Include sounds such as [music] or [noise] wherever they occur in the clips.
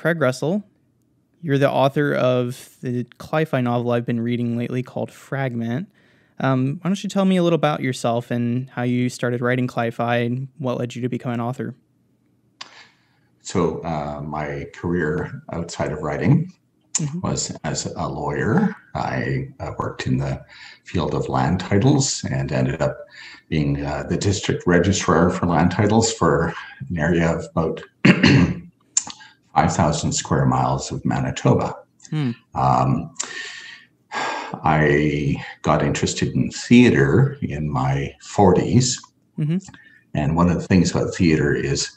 Craig Russell. You're the author of the Cli-Fi novel I've been reading lately called Fragment. Um, why don't you tell me a little about yourself and how you started writing Cli-Fi and what led you to become an author? So, uh, my career outside of writing mm-hmm. was as a lawyer. I uh, worked in the field of land titles and ended up being uh, the district registrar for land titles for an area of about [clears throat] 5,000 square miles of Manitoba. Hmm. Um, I got interested in theater in my 40s. Mm-hmm. And one of the things about theater is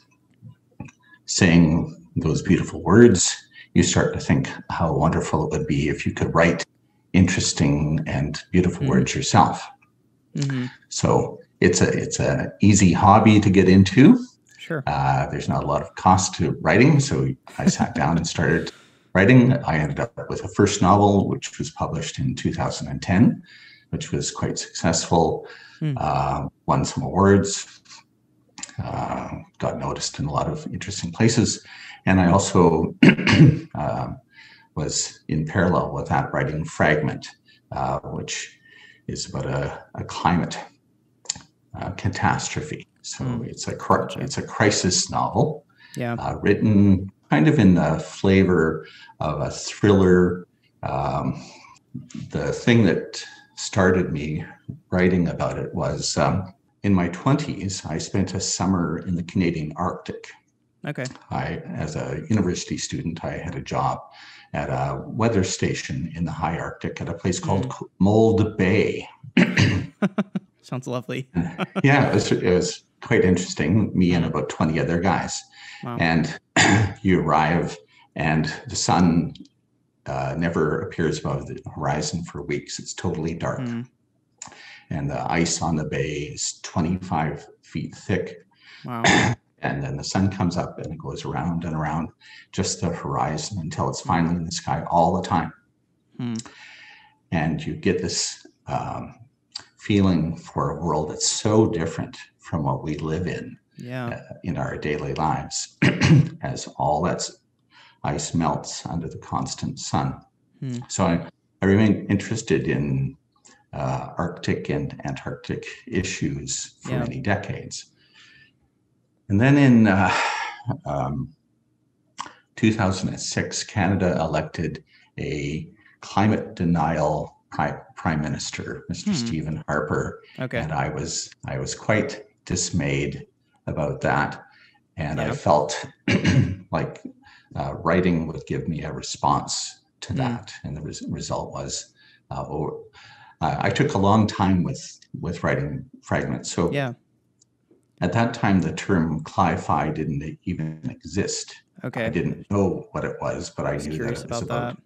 saying those beautiful words, you start to think how wonderful it would be if you could write interesting and beautiful mm-hmm. words yourself. Mm-hmm. So it's a it's a easy hobby to get into. Sure. Uh, there's not a lot of cost to writing, so I sat [laughs] down and started writing. I ended up with a first novel, which was published in 2010, which was quite successful. Mm. Uh, won some awards, uh, got noticed in a lot of interesting places, and I also [clears throat] uh, was in parallel with that writing Fragment, uh, which is about a, a climate uh, catastrophe. So mm. it's a it's a crisis novel, yeah, uh, written kind of in the flavor of a thriller. Um, the thing that started me writing about it was um, in my 20s. I spent a summer in the Canadian Arctic. Okay. I, as a university student, I had a job at a weather station in the high Arctic at a place called mm. Mould Bay. [laughs] Sounds lovely. [laughs] yeah, it was, it was, quite interesting. Me and about 20 other guys. Wow. And [clears throat] you arrive, and the sun uh, never appears above the horizon for weeks. It's totally dark. Mm. And the ice on the bay is 25 feet thick. Wow. [clears throat] and then the sun comes up and it goes around and around just the horizon until it's finally in the sky all the time. Hmm. And you get this um, feeling for a world that's so different from what we live in yeah. uh, in our daily lives [clears throat] as all that ice melts under the constant sun. Hmm. So I, I remain interested in uh, Arctic and Antarctic issues for yeah. many decades. And then in uh, um, 2006, Canada elected a climate denial prime minister, Mr. Hmm. Stephen Harper. Okay. And I was I was quite dismayed about that, and yep. I felt [clears throat] like uh, writing would give me a response to hmm. that. And the res- result was, uh, oh, I took a long time with with writing fragments. So yeah. At that time, the term Cli-Fi didn't even exist. Okay. I didn't know what it was, but I, I knew that it was about, about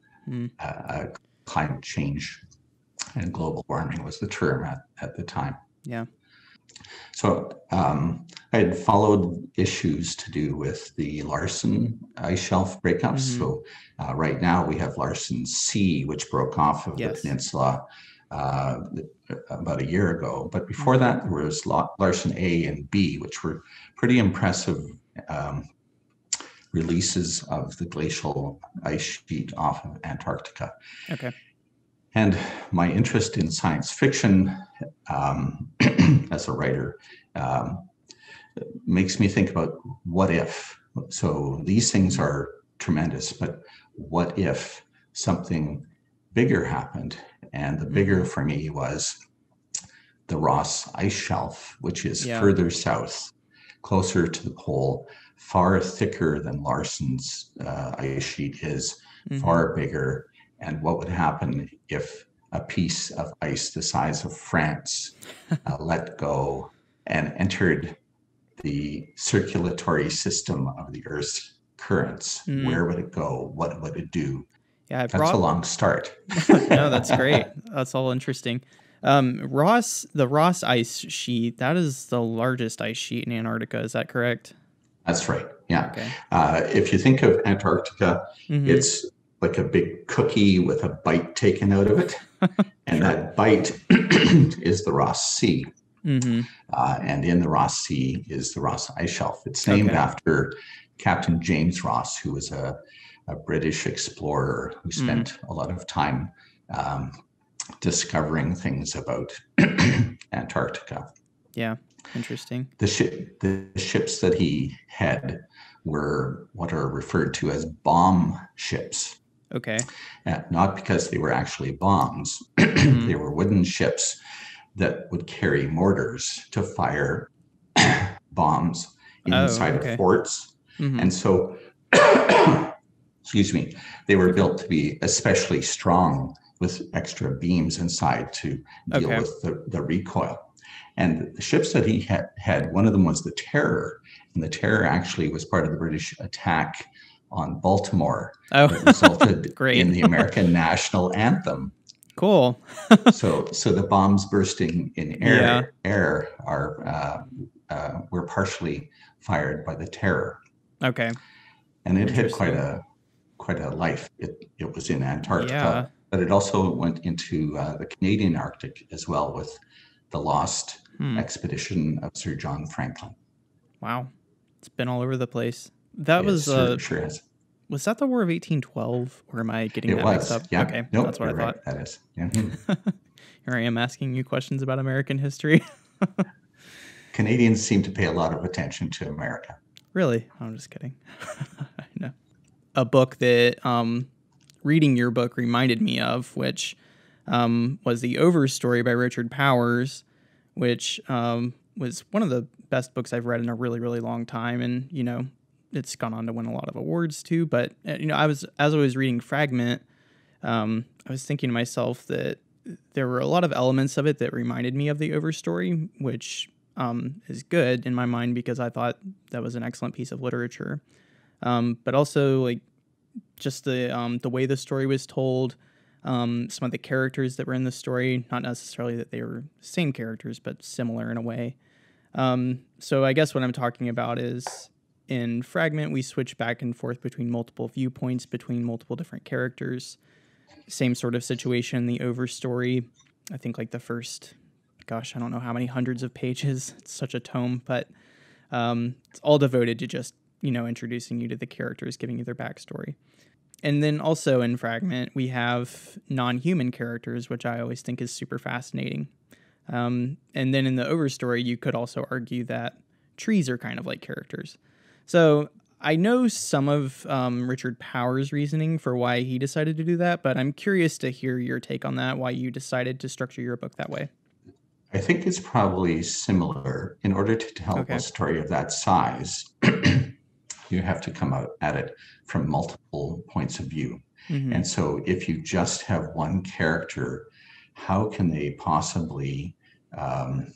uh, climate change and global warming was the term at, at the time. Yeah. So um, I had followed issues to do with the Larsen ice shelf breakups. Mm-hmm. So uh, right now we have Larsen C, which broke off of yes. the peninsula uh, about a year ago. But before mm-hmm. that, there was Larsen A and B, which were pretty impressive um, releases of the glacial ice sheet off of Antarctica. Okay. And my interest in science fiction um, [clears throat] as a writer um, makes me think about what if. So these things are tremendous, but what if something bigger happened? And the bigger mm-hmm. for me was the Ross Ice Shelf, which is yeah. further south, closer to the pole, far thicker than Larsen's uh, ice sheet is, mm-hmm. far bigger and what would happen if a piece of ice the size of France uh, [laughs] let go and entered the circulatory system of the Earth's currents. Mm. Where would it go? What would it do? Yeah, that's brought... a long start. [laughs] no, that's great. That's all interesting. Um, Ross, the Ross ice sheet, that is the largest ice sheet in Antarctica. Is that correct? That's right. Yeah. Okay. Uh, if you think of Antarctica, mm-hmm. it's like a big cookie with a bite taken out of it. [laughs] and that bite [clears throat] is the Ross Sea. Mm-hmm. Uh, and in the Ross Sea is the Ross Ice Shelf. It's named okay. after Captain James Ross, who was a, a British explorer who Mm. spent a lot of time um, discovering things about [clears throat] Antarctica. Yeah. Interesting. The, ship, the ships that he had were what are referred to as bomb ships, Okay. uh, not because they were actually bombs. [clears throat] Mhm. they were wooden ships that would carry mortars to fire [clears throat] bombs Oh, inside okay. of forts. Mhm. And so, [clears throat] excuse me, they were built to be especially strong with extra beams inside to deal Okay. with the, the recoil. And the ships that he had, had, one of them was the Terror. And the Terror actually was part of the British attack on Baltimore that Oh, resulted [laughs] Great. in the American national anthem. cool. [laughs] So, so the bombs bursting in air, air are uh, uh, were partially fired by the Terror Okay. and it had quite a quite a life. It it was in Antarctica, Yeah. but it also went into uh, the Canadian Arctic as well with the lost Hmm. expedition of Sir John Franklin. Wow. It's been all over the place. That was sure, uh sure was that the War of 1812 or am I getting It that was. mixed up? Yeah. Okay. Nope, that's what I you're thought. right. That is. Mhm. [laughs] Here I am asking you questions about American history. [laughs] Canadians seem to pay a lot of attention to America. really? I'm just kidding. [laughs] I know. A book that um, reading your book reminded me of, which um, was the Overstory by Richard Powers, which um, was one of the best books I've read in a really, really long time. And, you know, it's gone on to win a lot of awards too. But, uh, you know, I was, as I was reading Fragment, um, I was thinking to myself that there were a lot of elements of it that reminded me of the Overstory, which um, is good in my mind because I thought that was an excellent piece of literature. Um, but also, like, just the um, the way the story was told, um, some of the characters that were in the story, not necessarily that they were same characters, but similar in a way. Um, so I guess what I'm talking about is in Fragment, we switch back and forth between multiple viewpoints, between multiple different characters. Same sort of situation in the Overstory. I think like the first, gosh, I don't know how many hundreds of pages. [laughs] It's such a tome, but um, it's all devoted to just you know introducing you to the characters, giving you their backstory. And then also in Fragment, we have non-human characters, which I always think is super fascinating. Um, and then in the Overstory, you could also argue that trees are kind of like characters. So I know some of um, Richard Powers' reasoning for why he decided to do that, but I'm curious to hear your take on that. Why you decided to structure your book that way? I think it's probably similar. In order to tell Okay. a story of that size, [clears throat] you have to come out at it from multiple points of view. Mhm. And so, if you just have one character, how can they possibly um,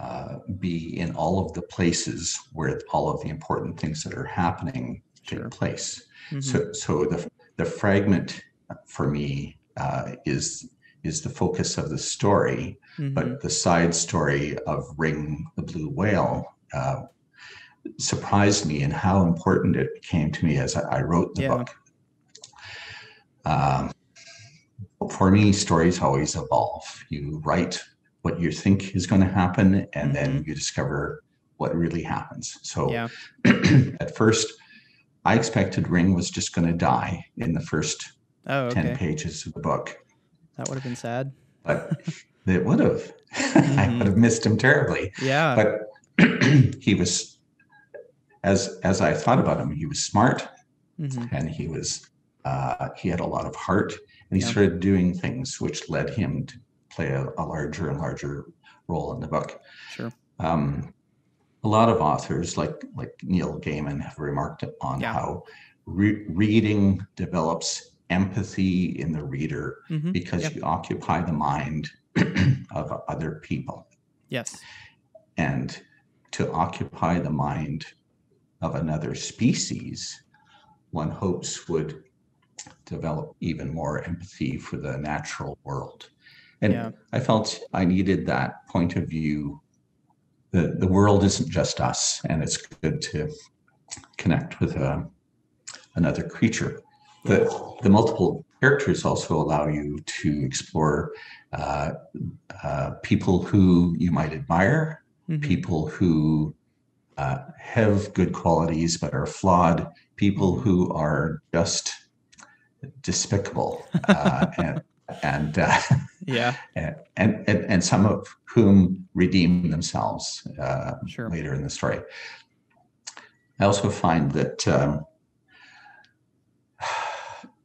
uh, be in all of the places where all of the important things that are happening take Sure. place? Mhm. So, so the the fragment for me uh, is is the focus of the story, Mhm. but the side story of Ring the Blue Whale uh, surprised me and how important it became to me as I, I wrote the Yeah. book. Um, for me, stories always evolve. You write what you think is going to happen, and then you discover what really happens. So yeah, [clears throat] at first, I expected Ring was just going to die in the first oh, 10 pages of the book, that would have been sad. but [laughs] it would have. [laughs] I Mhm. would have missed him terribly. Yeah, But [clears throat] he was, as as I thought about him, he was smart Mhm. and he was uh, he had a lot of heart, and he Yeah. started doing things which led him to play a, a larger and larger role in the book. sure. Um, a lot of authors, like like Neil Gaiman, have remarked on Yeah. how re- reading develops empathy in the reader Mhm. because Yep. you occupy the mind [clears throat] of other people, Yes. and to occupy the mind of another species, one hopes would develop even more empathy for the natural world. And Yeah. I felt I needed that point of view. The, the world isn't just us, and it's good to connect with a, another creature. The, the multiple characters also allow you to explore uh, uh, people who you might admire, Mhm. people who uh, have good qualities but are flawed, people who are just despicable, [laughs] uh, and and uh, yeah, [laughs] and, and and some of whom redeem themselves uh, sure. later in the story. I also find that um,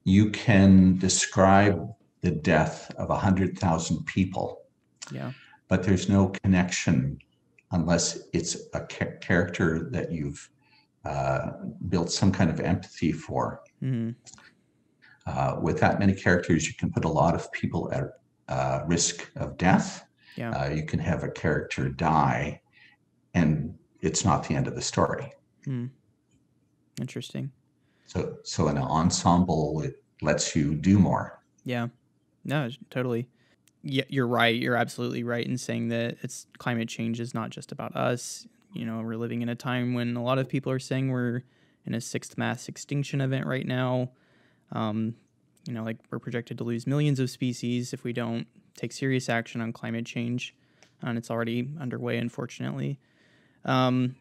you can describe the death of a hundred thousand people, yeah, but there's no connection unless it's a ca- character that you've uh, built some kind of empathy for. mm-hmm. Uh, with that many characters, you can put a lot of people at uh, risk of death. Yeah. Uh, you can have a character die, and it's not the end of the story. Hmm. Interesting. So, so an ensemble it lets you do more. Yeah. No, totally. Yeah, you're right. You're absolutely right in saying that it's climate change is not just about us. You know, we're living in a time when a lot of people are saying we're in a sixth mass extinction event right now. Um, you know, like we're projected to lose millions of species if we don't take serious action on climate change, and it's already underway, unfortunately. Um,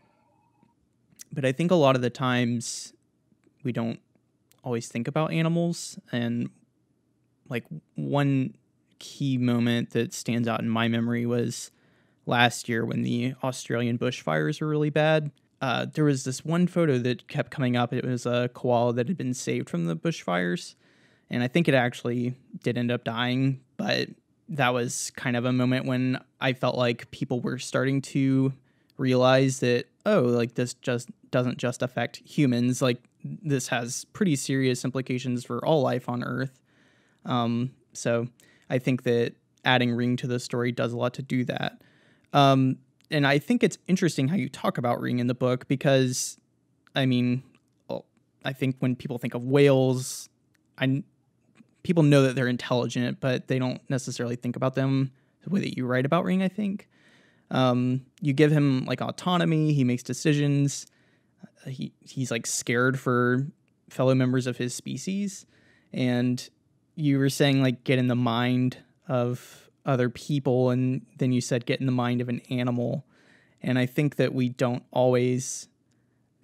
but I think a lot of the times we don't always think about animals, and like one key moment that stands out in my memory was last year when the Australian bushfires were really bad. Uh, there was this one photo that kept coming up. It was a koala that had been saved from the bushfires. And I think it actually did end up dying. But that was kind of a moment when I felt like people were starting to realize that, oh, like this just doesn't just affect humans. Like this has pretty serious implications for all life on Earth. Um, so I think that adding Ring to the story does a lot to do that. Um, and I think it's interesting how you talk about Ring in the book because, I mean, I think when people think of whales, I people know that they're intelligent, but they don't necessarily think about them the way that you write about Ring. I think um, you give him like autonomy; he makes decisions. He he's like scared for fellow members of his species, and you were saying like get in the mind of other people and then you said get in the mind of an animal and i think that we don't always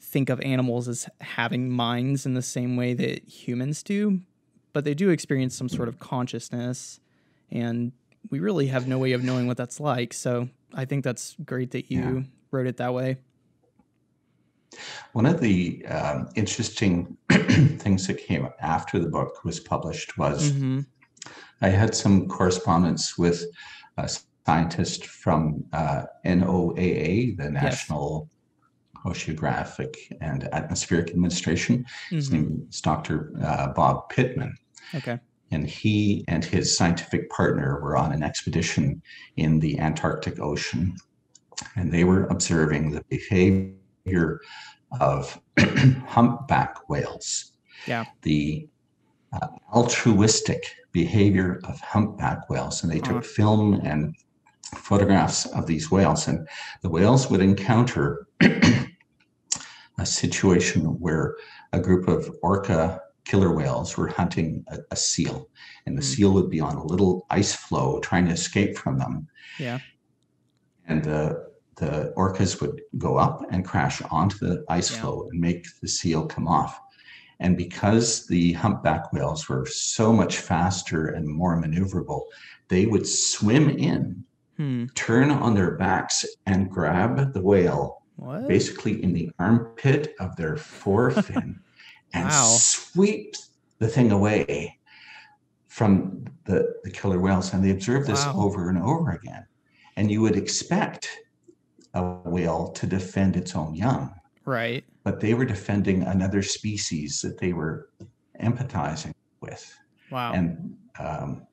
think of animals as having minds in the same way that humans do but they do experience some sort of consciousness and we really have no way of knowing what that's like so i think that's great that you yeah. wrote it that way one of the um, interesting [clears throat] things that came after the book was published was mm-hmm. I had some correspondence with a scientist from uh, NOAA, the National yes. Oceanographic and Atmospheric Administration. Mm-hmm. His name is Dr. Uh, Bob Pitman. Okay. And he and his scientific partner were on an expedition in the Antarctic Ocean, and they were observing the behavior of [clears throat] humpback whales. Yeah. The uh, altruistic behavior of humpback whales. And they took uh-huh. film and photographs of these whales. And the whales would encounter [clears throat] a situation where a group of orca killer whales were hunting a, a seal. And the mm. seal would be on a little ice floe trying to escape from them. Yeah. And the the orcas would go up and crash onto the ice yeah. floe and make the seal come off. And because the humpback whales were so much faster and more maneuverable, they would swim in, hmm. turn on their backs, and grab the whale what? basically in the armpit of their forefin [laughs] and wow. sweep the thing away from the, the killer whales. And they observed this wow. over and over again. And you would expect a whale to defend its own young. Right. But they were defending another species that they were empathizing with. Wow. And um,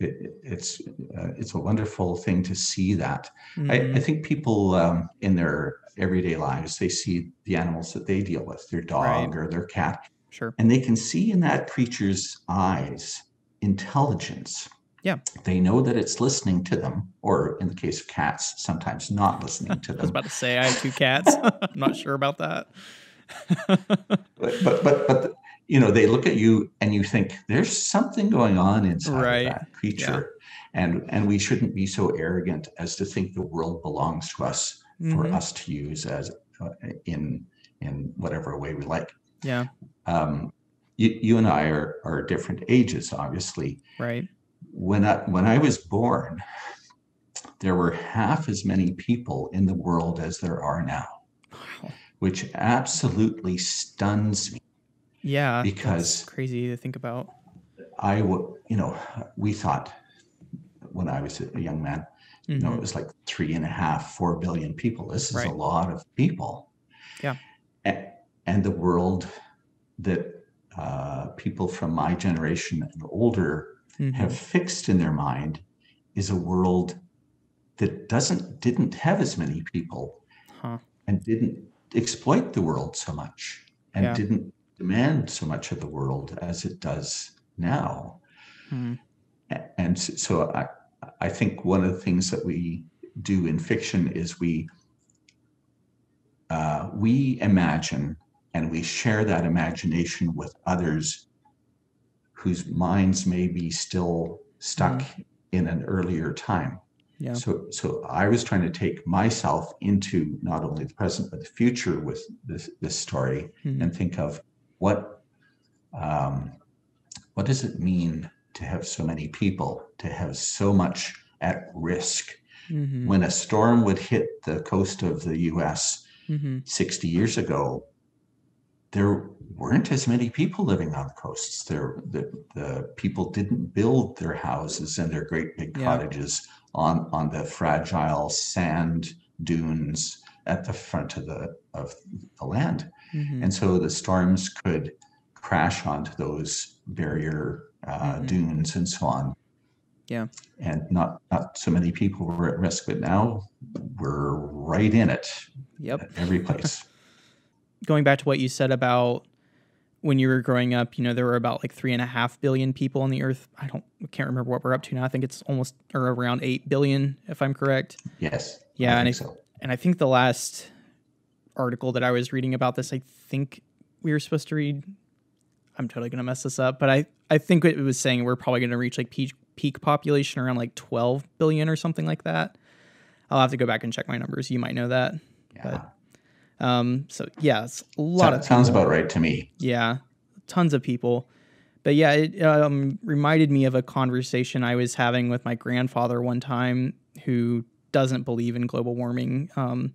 it, it's uh, it's a wonderful thing to see that. Mm-hmm. I, I, mm-hmm. think people um, in their everyday lives they see the animals that they deal with, their dog right. or their cat, sure, and they can see in that creature's eyes intelligence yeah. They know that it's listening to them, or in the case of cats, sometimes not listening to them. [laughs] I was about to say I have two cats. [laughs] I'm not sure about that. [laughs] but, but but but you know they look at you and you think there's something going on inside right. that creature, yeah. and and we shouldn't be so arrogant as to think the world belongs to us mm-hmm. for us to use as uh, in in whatever way we like. Yeah. Um, you, you and I are are different ages, obviously. Right. When I when I was born, there were half as many people in the world as there are now, which absolutely stuns me. Yeah. Because- crazy to think about. I would, you know, we thought when I was a young man, you know, Mhm. it was like three and a half, four billion people. This is Right. a lot of people. Yeah. And, and the world that uh, people from my generation and older Mhm. have fixed in their mind is a world that doesn't didn't have as many people Huh. and didn't exploit the world so much and Yeah. didn't demand so much of the world as it does now. Hmm. And so I, I think one of the things that we do in fiction is we uh, we imagine and we share that imagination with others whose minds may be still stuck in an earlier time. Yeah. So, so I was trying to take myself into not only the present but the future with this this story, Mhm. and think of what um, what does it mean to have so many people, to have so much at risk. Mhm. When a storm would hit the coast of the U.S. Mhm. 60 years ago, there weren't as many people living on the coasts. There, the, the people didn't build their houses and their great big Yeah. cottages on on the fragile sand dunes at the front of the of the land, Mhm. and so the storms could crash onto those barrier uh, Mhm. dunes and so on. Yeah. and not not so many people were at risk, but now we're right in it Yep. at every place. [laughs] going back to what you said about when you were growing up, you know, there were about like three and a half billion people on the earth. I don't, I can't remember what we're up to now. I think it's almost or around eight billion, if I'm correct. Yes. Yeah, I and think I- so. And I think the last article that I was reading about this, I think we were supposed to read. I'm totally gonna mess this up, but I I think it was saying we're probably gonna reach like peak peak population around like 12 billion or something like that. I'll have to go back and check my numbers. You might know that. Yeah. Um, so yeah, it's a lot So- of sounds about right to me. Yeah, tons of people. But yeah, it um, reminded me of a conversation I was having with my grandfather one time who doesn't believe in global warming. Um,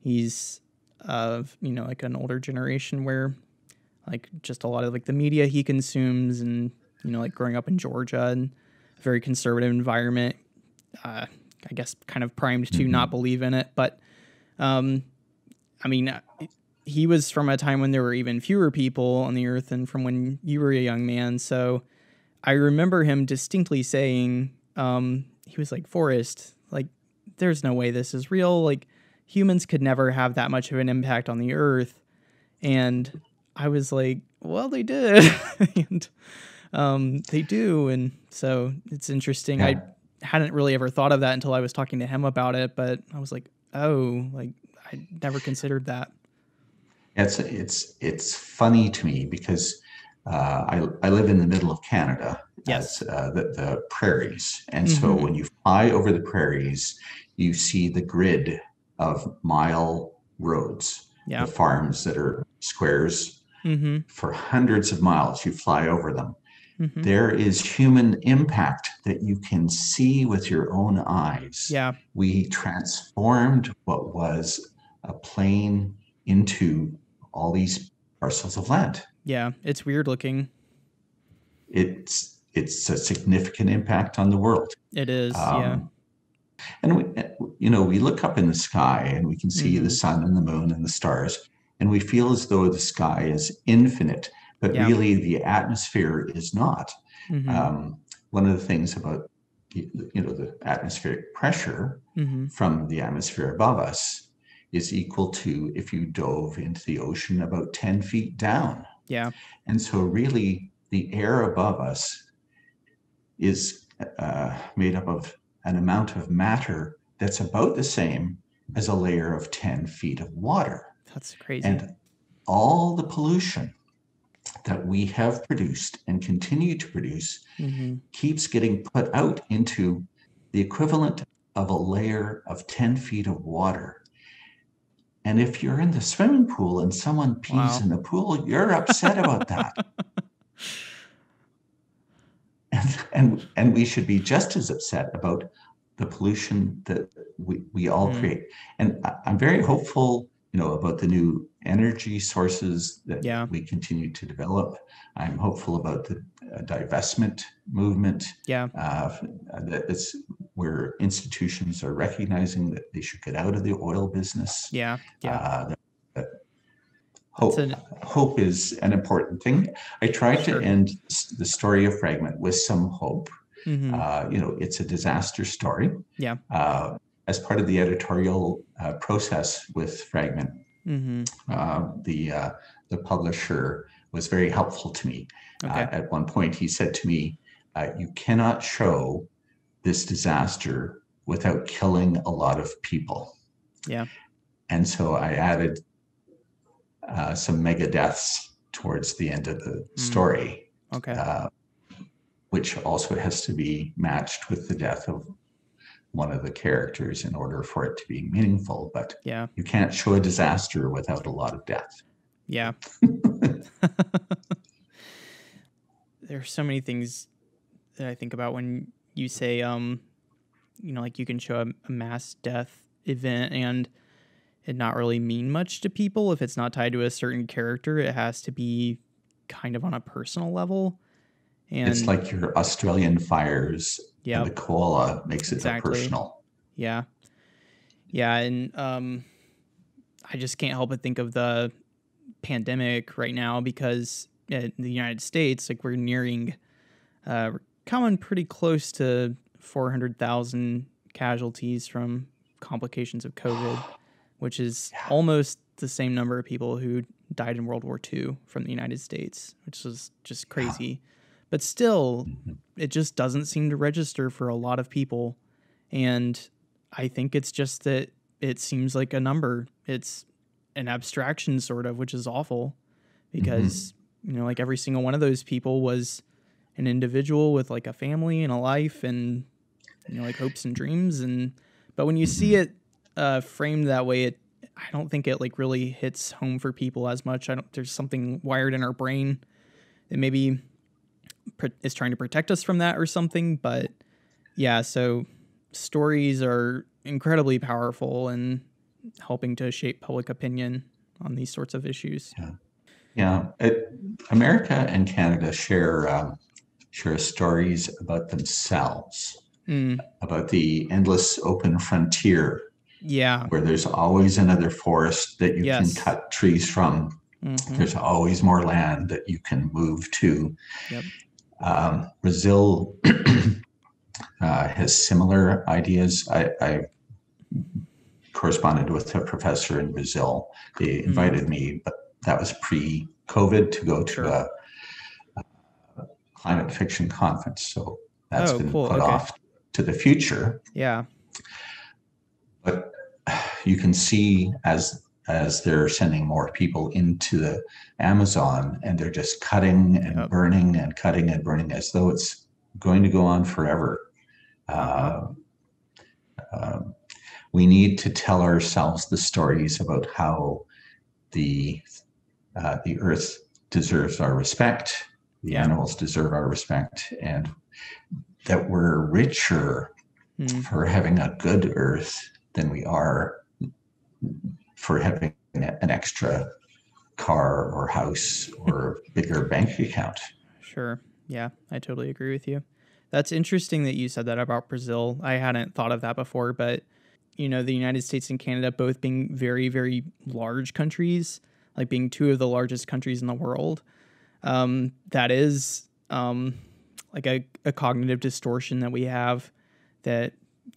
he's of, you know, like an older generation where like just a lot of like the media he consumes and, you know, like growing up in Georgia and a very conservative environment, uh, I guess kind of primed to Mhm. not believe in it. But, um, I mean, uh, he was from a time when there were even fewer people on the earth and from when you were a young man. So I remember him distinctly saying, um, he was like, Forrest, like, there's no way this is real. Like, humans could never have that much of an impact on the earth. And I was like, well, they did. [laughs] and um, they do. And so it's interesting. I hadn't really ever thought of that until I was talking to him about it. But I was like, oh, like, I never considered that. It's it's it's funny to me because uh, I I live in the middle of Canada. Yes. uh, the the prairies, and so Mhm. when you fly over the prairies, you see the grid of mile roads, Yeah. the farms that are squares Mm-hmm. for hundreds of miles. You fly over them. mm-hmm. There is human impact that you can see with your own eyes. Yeah. we transformed what was a plain into all these parcels of land. Yeah. It's weird looking. It's it's a significant impact on the world. It is. yeah. Um, And we, you know, we look up in the sky and we can see the Mhm. sun and the moon and the stars, and we feel as though the sky is infinite, but Yeah. really the atmosphere is not. Mm-hmm. Um, one of the things about you know the atmospheric pressure mm-hmm. from the atmosphere above us is equal to if you dove into the ocean about 10 feet down. Yeah. And so, really, the air above us is uh, made up of an amount of matter that's about the same as a layer of 10 feet of water. That's crazy. And all the pollution that we have produced and continue to produce mm-hmm. keeps getting put out into the equivalent of a layer of 10 feet of water. And if you're in the swimming pool and someone pees Wow. in the pool, you're upset about that. [laughs] And, and and we should be just as upset about the pollution that we, we all Mm. create. And I, I'm very hopeful, you know, about the new energy sources that Yeah. we continue to develop. I'm hopeful about the uh, divestment movement Yeah. uh, that it's where institutions are recognizing that they should get out of the oil business. Yeah. Yeah. Uh, that, that hope, an- hope is an important thing. I tried Sure. to end the story of Fragment with some hope. Mhm. Uh, you know, it's a disaster story. Yeah. Uh, as part of the editorial uh, process with Fragment, Mhm. uh, the uh, the publisher was very helpful to me. Okay. Uh, at one point, he said to me, uh, "You cannot show this disaster without killing a lot of people." Yeah. And so I added uh, some mega deaths towards the end of the Mm. story, Okay. uh, which also has to be matched with the death of one of the characters in order for it to be meaningful. But yeah. you can't show a disaster without a lot of death. Yeah. [laughs] [laughs] there are so many things that I think about when you say, um, you know, like you can show a, a mass death event and it not really mean much to people if it's not tied to a certain character. It has to be kind of on a personal level. And it's like your Australian fires yeah, and the koala makes it Exactly. personal. Yeah. Yeah, and um I just can't help but think of the pandemic right now because in the United States, like we're nearing uh we're coming pretty close to 400,000 casualties from complications of COVID, [gasps] which is Yeah. almost the same number of people who died in World War II from the United States, which is just crazy. But still, Mhm. it just doesn't seem to register for a lot of people. And I think it's just that it seems like a number. It's an abstraction, sort of, which is awful because, you know, like every single one of those people was an individual with like a family and a life and, you know, like hopes and dreams. And, but when you see it uh, framed that way, it, I don't think it like really hits home for people as much. I don't, there's something wired in our brain that maybe is trying to protect us from that or something. But yeah, so stories are incredibly powerful in helping to shape public opinion on these sorts of issues. Yeah, it, America and Canada share um, share stories about themselves, Mm, about the endless open frontier yeah. where there's always another forest that you Yes. can cut trees from. mhm, There's always more land that you can move to. Yep. Um, Brazil [clears throat] uh, has similar ideas. I, I corresponded with a professor in Brazil. They Mm. invited me, but that was pre-COVID to go to Sure. a, a climate fiction conference. So that's Oh, been cool. put Okay. off to the future Yeah. but you can see as as they're sending more people into the Amazon and they're just cutting and Yep. burning and cutting and burning as though it's going to go on forever. Uh, um, we need to tell ourselves the stories about how the uh, the earth deserves our respect, the animals deserve our respect, and that we're richer Mm, for having a good earth than we are for having an extra car or house or [laughs] bigger bank account. Sure. Yeah, I totally agree with you. That's interesting that you said that about Brazil. I hadn't thought of that before, but you know, the United States and Canada both being very, very large countries, like being two of the largest countries in the world, um, that is um, like a, a cognitive distortion that we have that,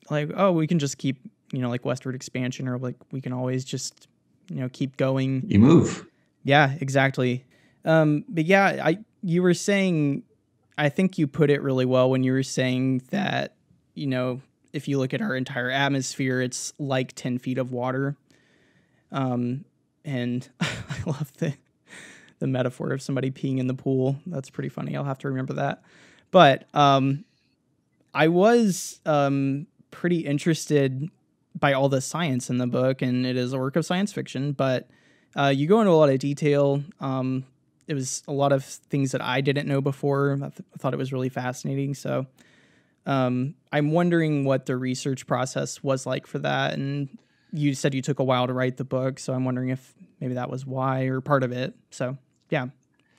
like, oh, we can just keep, you know, like westward expansion, or like we can always just, you know, keep going You move. yeah, exactly. Um, but yeah, I you were saying, I think you put it really well when you were saying that you know if you look at our entire atmosphere, it's like ten feet of water. Um, and [laughs] I love the the metaphor of somebody peeing in the pool. That's pretty funny. I'll have to remember that. But um, I was um pretty interested by all the science in the book, and it is a work of science fiction. But uh, you go into a lot of detail. Um, it was a lot of things that I didn't know before. I, th- I thought it was really fascinating. So um, I'm wondering what the research process was like for that. And you said you took a while to write the book, so I'm wondering if maybe that was why or part of it. So yeah,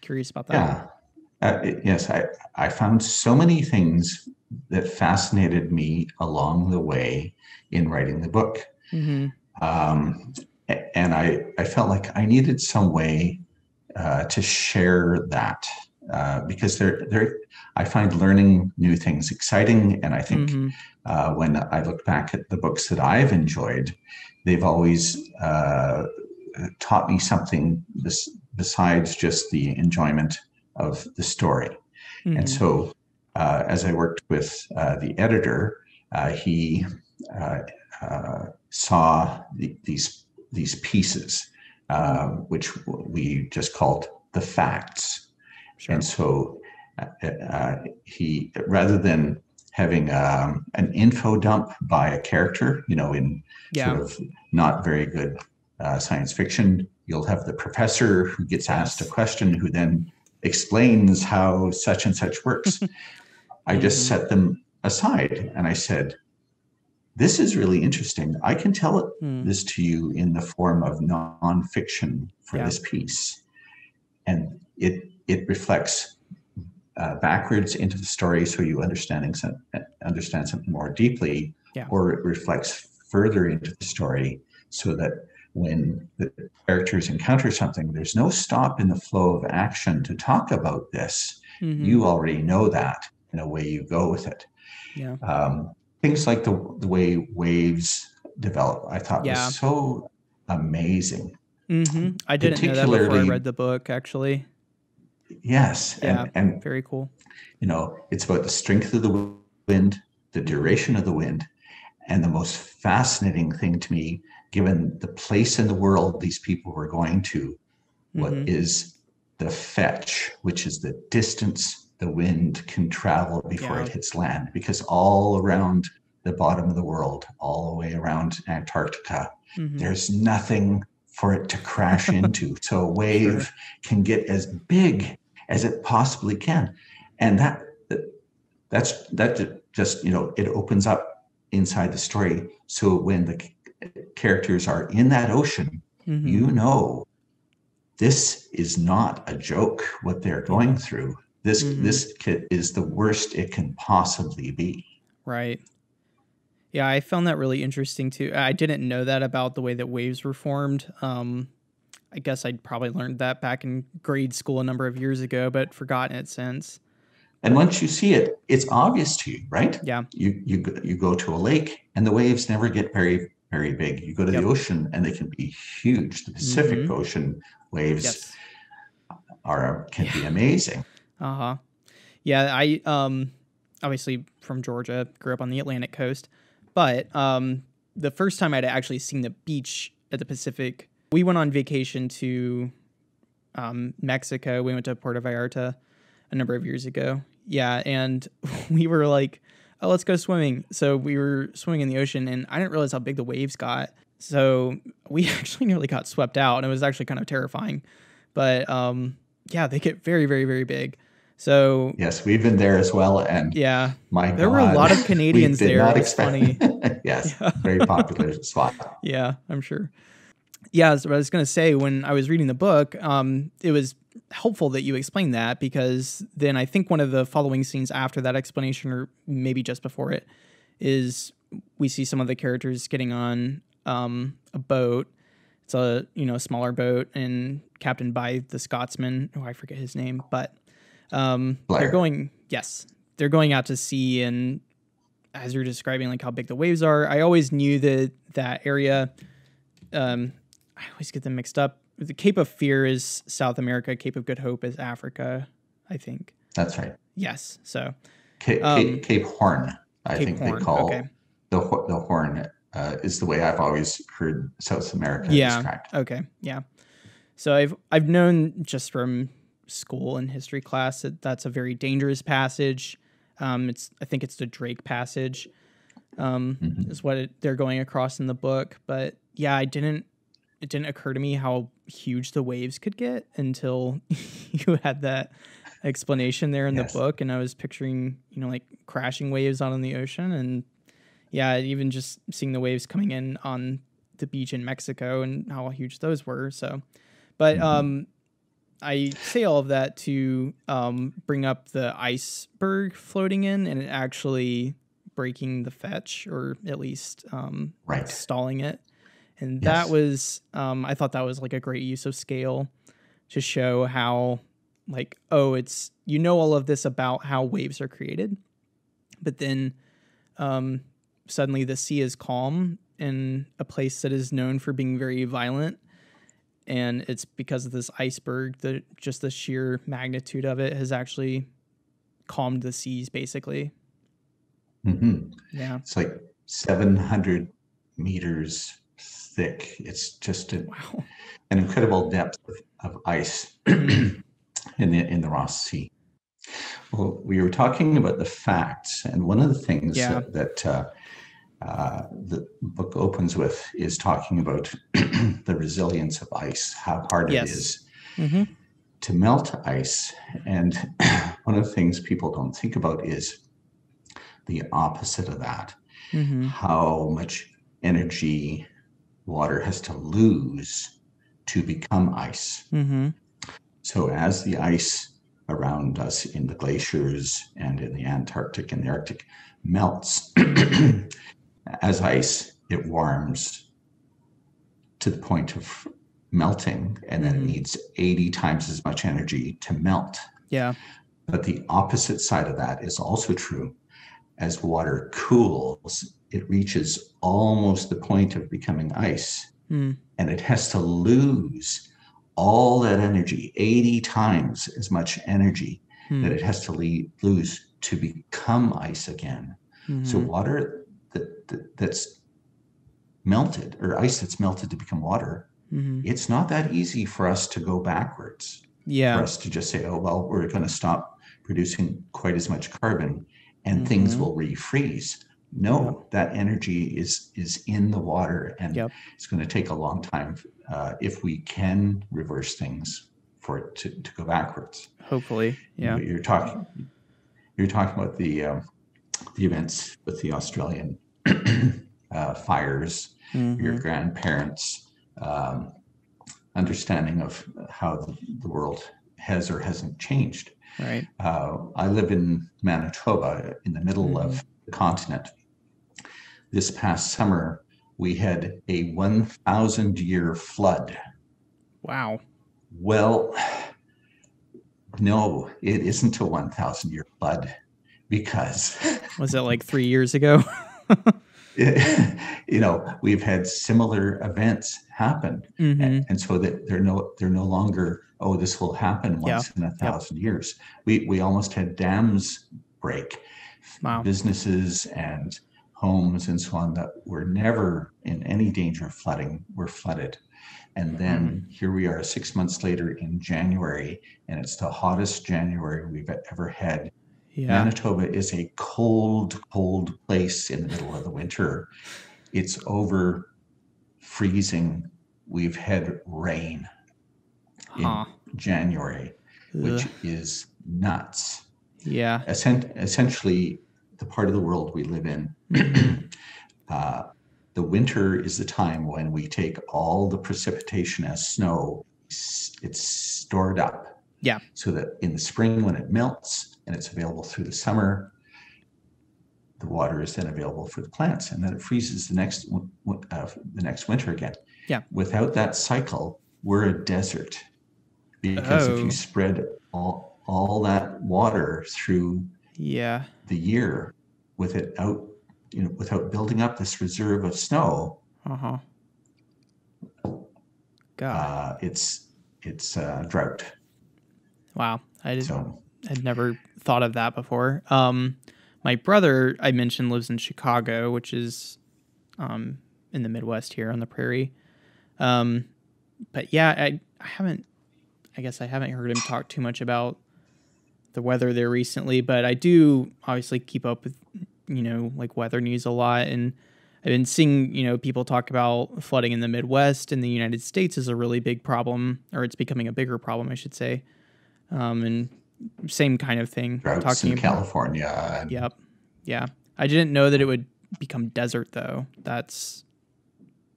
curious about that. Yeah. Uh, yes, I, I found so many things that fascinated me along the way in writing the book. Mm-hmm. Um, and I, I felt like I needed some way uh, to share that uh, because they're, they're, I find learning new things exciting. And I think mm-hmm. uh, when I look back at the books that I've enjoyed, they've always uh, taught me something this, besides just the enjoyment of the story. Mm-hmm. And so, uh, as I worked with uh, the editor, uh, he uh, uh, saw the, these these pieces, uh, which we just called the facts. Sure. And so, he rather than having um, an info dump by a character, you know, in yeah. sort of not very good science fiction, you'll have the professor who gets asked a question who then explains how such and such works. [laughs] I just mm-hmm. set them aside and I said, This is really interesting. I can tell it, mm. this to you in the form of nonfiction for yeah. this piece. And it, it reflects uh, backwards into the story so you understanding some, understand something more deeply, yeah. or it reflects further into the story so that when the characters encounter something, there's no stop in the flow of action to talk about this. Mm-hmm. You already know that in a way you go with it. Yeah. Um, things like the, the way waves develop, I thought yeah. was so amazing. Mm-hmm. I didn't know that before I read the book, actually. Yes. Yeah. And, and very cool. You know, it's about the strength of the wind, the duration of the wind, and the most fascinating thing to me given the place in the world these people were going to, what mm-hmm. is the fetch, which is the distance the wind can travel before yeah. it hits land, because all around the bottom of the world, all the way around Antarctica, mm-hmm. there's nothing for it to crash [laughs] into. So a wave sure. can get as big as it possibly can. And that that's that just you know it opens up inside the story so when the characters are in that ocean, mm-hmm. you know this is not a joke what they're going through. This mm-hmm. this is the worst it can possibly be. Right. Yeah, I found that really interesting too. I didn't know that about the way that waves were formed. Um, I guess I'd probably learned that back in grade school a number of years ago, but forgotten it since. And once you see it, it's obvious to you, right? Yeah. You you you go to a lake, and the waves never get very very big. You go to yep. the ocean and they can be huge. The Pacific mm-hmm. Ocean waves yes. are can yeah. be amazing. Uh huh. Yeah, I um obviously from Georgia, grew up on the Atlantic coast, but um the first time I'd actually seen the beach at the Pacific, we went on vacation to um, Mexico. We went to Puerto Vallarta a number of years ago. Yeah, and [laughs] we were like oh, let's go swimming. So we were swimming in the ocean, and I didn't realize how big the waves got. So we [laughs] actually nearly got swept out, and it was actually kind of terrifying. But um, yeah, they get very, very, very big. So yes, we've been there as well, and yeah, my there God, were a lot of [laughs] Canadians there. Not it's funny. [laughs] yes, [laughs] yeah. very popular spot. Yeah, I'm sure. Yeah, so I was gonna say when I was reading the book, um, it was helpful that you explained that because then I think one of the following scenes after that explanation, or maybe just before it, is we see some of the characters getting on um, a boat. It's a you know smaller boat and captained by the Scotsman. Oh, I forget his name, but um, they're going. Yes, they're going out to sea, and as you're describing, like how big the waves are, I always knew that that area. Um, I always get them mixed up the Cape of Fear is South America. Cape of Good Hope is Africa. I think. That's right. Yes. So. Cape, um, Cape, Horn. I Cape think Horn. they call okay. the the Horn uh, is the way I've always heard South America yeah. described. Okay. Yeah. So I've I've known just from school and history class that that's a very dangerous passage. Um, it's I think it's the Drake passage. um, Mhm. is what it, they're going across in the book. But yeah, I didn't. It didn't occur to me how huge the waves could get until [laughs] you had that explanation there in Yes. the book, and I was picturing you know like crashing waves out on the ocean, and yeah, even just seeing the waves coming in on the beach in Mexico and how huge those were. So, but Mhm. um, I say all of that to um, bring up the iceberg floating in and it actually breaking the fetch or at least um, Right. stalling it. And Yes. that was, um, I thought that was like a great use of scale to show how, like, oh, it's, you know, all of this about how waves are created. But then um, suddenly the sea is calm in a place that is known for being very violent and it's because of this iceberg that just the sheer magnitude of it has actually calmed the seas basically hmm yeah It's like 700 meters thick. It's just a, wow an incredible depth of, of ice [clears throat] in the in the Ross Sea. Well, we were talking about the facts, and one of the things Yeah. that, that uh, uh, the book opens with is talking about [clears throat] the resilience of ice, how hard Yes. it is hmm to melt ice. And [clears throat] one of the things people don't think about is the opposite of that hmm how much energy water has to lose to become ice. hmm So, as the ice around us in the glaciers and in the Antarctic and the Arctic melts, [clears throat] as ice, it warms to the point of melting, and then Mhm. it needs 80 times as much energy to melt. yeah But the opposite side of that is also true. As water cools, it reaches almost the point of becoming ice, mm. and it has to lose all that energy, 80 times as much energy Hmm. that it has to le- lose to become ice again. So, Mhm. water that, that, that's melted, or ice that's melted to become water, Mhm. it's not that easy for us to go backwards yeah for us to just say, oh, well, we're going to stop producing quite as much carbon and things Mhm. will refreeze. No, that energy is is in the water, and Yep. it's going to take a long time uh, if we can reverse things for it to, to go backwards. hopefully yeah you're talking you're talking about the um, the events with the Australian [clears throat] uh, fires your Mhm. grandparents' um, understanding of how the, the world has or hasn't changed. right Uh, I live in Manitoba, in the middle of the continent. This past summer, we had a 1,000 year flood. wow Well, no, it isn't a 1,000 year flood because was it like three years ago [laughs] [laughs] you know we've had similar events happen hmm and, and so that they're no they're no longer oh this will happen Yeah. once in a thousand years we we almost had dams break Wow. businesses and homes and so on that were never in any danger of flooding were flooded and then Mm-hmm. here we are six months later in january and it's the hottest january we've ever had yeah Manitoba is a cold, cold place in the middle of the winter. It's over freezing. We've had rain in huh. January, which is nuts. yeah Essen- essentially, the part of the world we live in, [clears throat] uh, the winter is the time when we take all the precipitation as snow, it's stored up. Yeah. So that in the spring, when it melts and it's available through the summer, the water is then available for the plants, and then it freezes the next uh, the next winter again. Yeah. Without that cycle, we're a desert because if Oh. you spread all all that water through yeah the year with it out, you know, without building up this reserve of snow, uh-huh god uh, it's it's uh, drought. Wow i did So I'd never thought of that before. Um, my brother, I mentioned, lives in Chicago, which is um, in the Midwest here on the prairie. Um, but yeah, I, I haven't, I guess I haven't heard him talk too much about the weather there recently, but I do obviously keep up with you know, like weather news a lot. And I've been seeing, you know, people talk about flooding in the Midwest in the United States is a really big problem, or it's becoming a bigger problem, I should say. Um, and same kind of thing. Droughts talking in about- California. And Yep. Yeah. I didn't know that it would become desert though. That's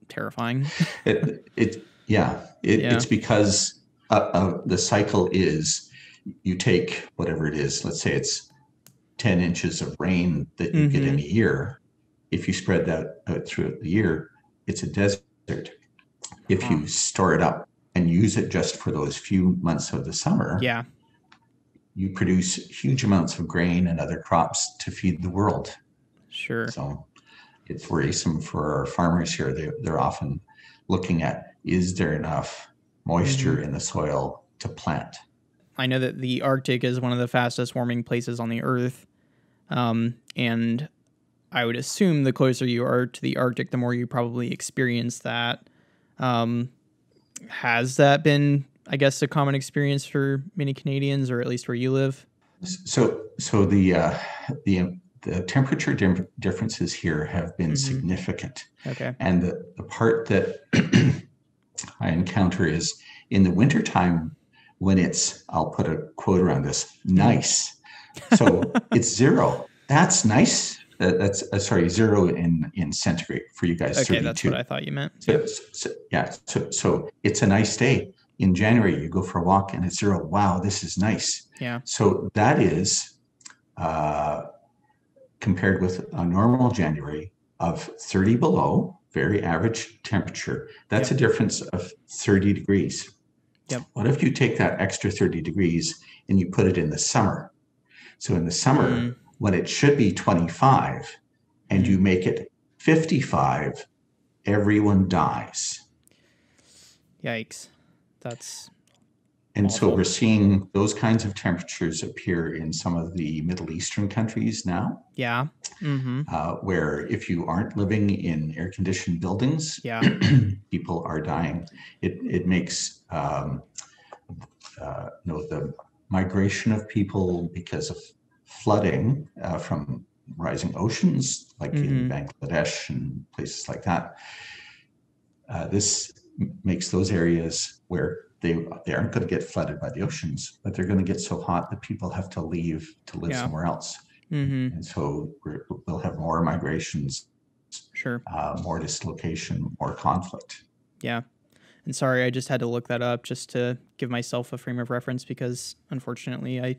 terrifying. [laughs] It, it yeah, it, Yeah. it's because uh, uh, the cycle is you take whatever it is, let's say it's 10 inches of rain that you get Mm-hmm. in a year. If you spread that out throughout the year, it's a desert. If you store it up and use it just for those few months of the summer, yeah. you produce huge amounts of grain and other crops to feed the world. Sure. So it's worrisome for our farmers here. They, they're often looking at is there enough moisture Mm-hmm. in the soil to plant? I know that the Arctic is one of the fastest warming places on the Earth. Um, and I would assume the closer you are to the Arctic, the more you probably experience that. Um, has that been, I guess, a common experience for many Canadians, or at least where you live? So, so the uh, the the temperature differences here have been Mhm. significant, Okay. and the, the part that [clears throat] I encounter is in the wintertime when it's I'll put a quote around this nice. So [laughs] it's zero. That's nice. Uh, that's uh, sorry, zero in in centigrade for you guys. Okay, 32. that's what I thought you meant. So, so- yeah, so so it's a nice day. In January, you go for a walk and it's zero. Wow, this is nice. Yeah. So that is uh, compared with a normal January of 30 below, very average temperature. That's a difference of 30 degrees. Yep. What if you take that extra 30 degrees and you put it in the summer? So in the summer, Mm. When it should be 25 and you make it 55, everyone dies. Yikes. That's And so we're seeing those kinds of temperatures appear in some of the Middle Eastern countries now, yeah. Mm-hmm. uh, where if you aren't living in air conditioned buildings, Yeah. [clears throat] people are dying. It, it makes um, uh, you know, the migration of people because of flooding uh, from rising oceans, like in Bangladesh and places like that. Uh, this m- makes those areas where they they aren't going to get flooded by the oceans, but they're going to get so hot that people have to leave to live Yeah. somewhere else, Mm-hmm. and so we're, we'll have more migrations, Sure. uh, more dislocation, more conflict. Yeah. And sorry, I just had to look that up just to give myself a frame of reference because unfortunately I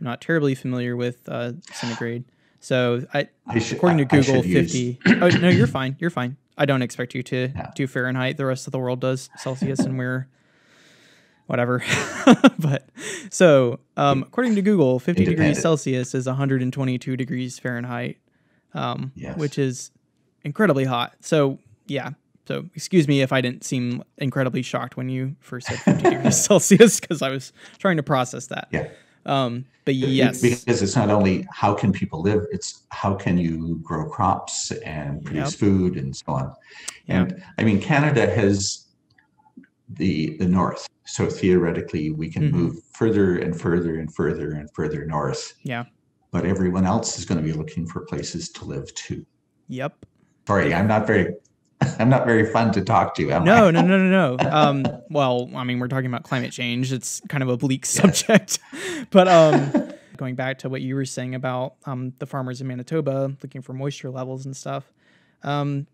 am not terribly familiar with uh, centigrade. So I, I should, according to Google, should use- 50. oh, no, you're [clears throat] fine. You're fine. I don't expect you to Yeah. do Fahrenheit. The rest of the world does Celsius and we're whatever. [laughs] but so um, according to Google, 50 degrees Celsius is 122 degrees Fahrenheit, um, Yes. which is incredibly hot. So yeah. So excuse me if I didn't seem incredibly shocked when you first said 50 [laughs] degrees Celsius because I was trying to process that. Yeah. Um, but yes. Because it's not only how can people live, it's how can you grow crops and produce food and so on. Yeah. And I mean, Canada has the the north, so theoretically we can Mhm. move further and further and further and further north. Yeah. But everyone else is going to be looking for places to live too. Yep. Sorry, I'm not very, [laughs] I'm not very fun to talk to. Am No, I? no, no, no, no. [laughs] Um, well, I mean, we're talking about climate change. It's kind of a bleak subject, [laughs] but um, going back to what you were saying about um, the farmers in Manitoba looking for moisture levels and stuff. Um,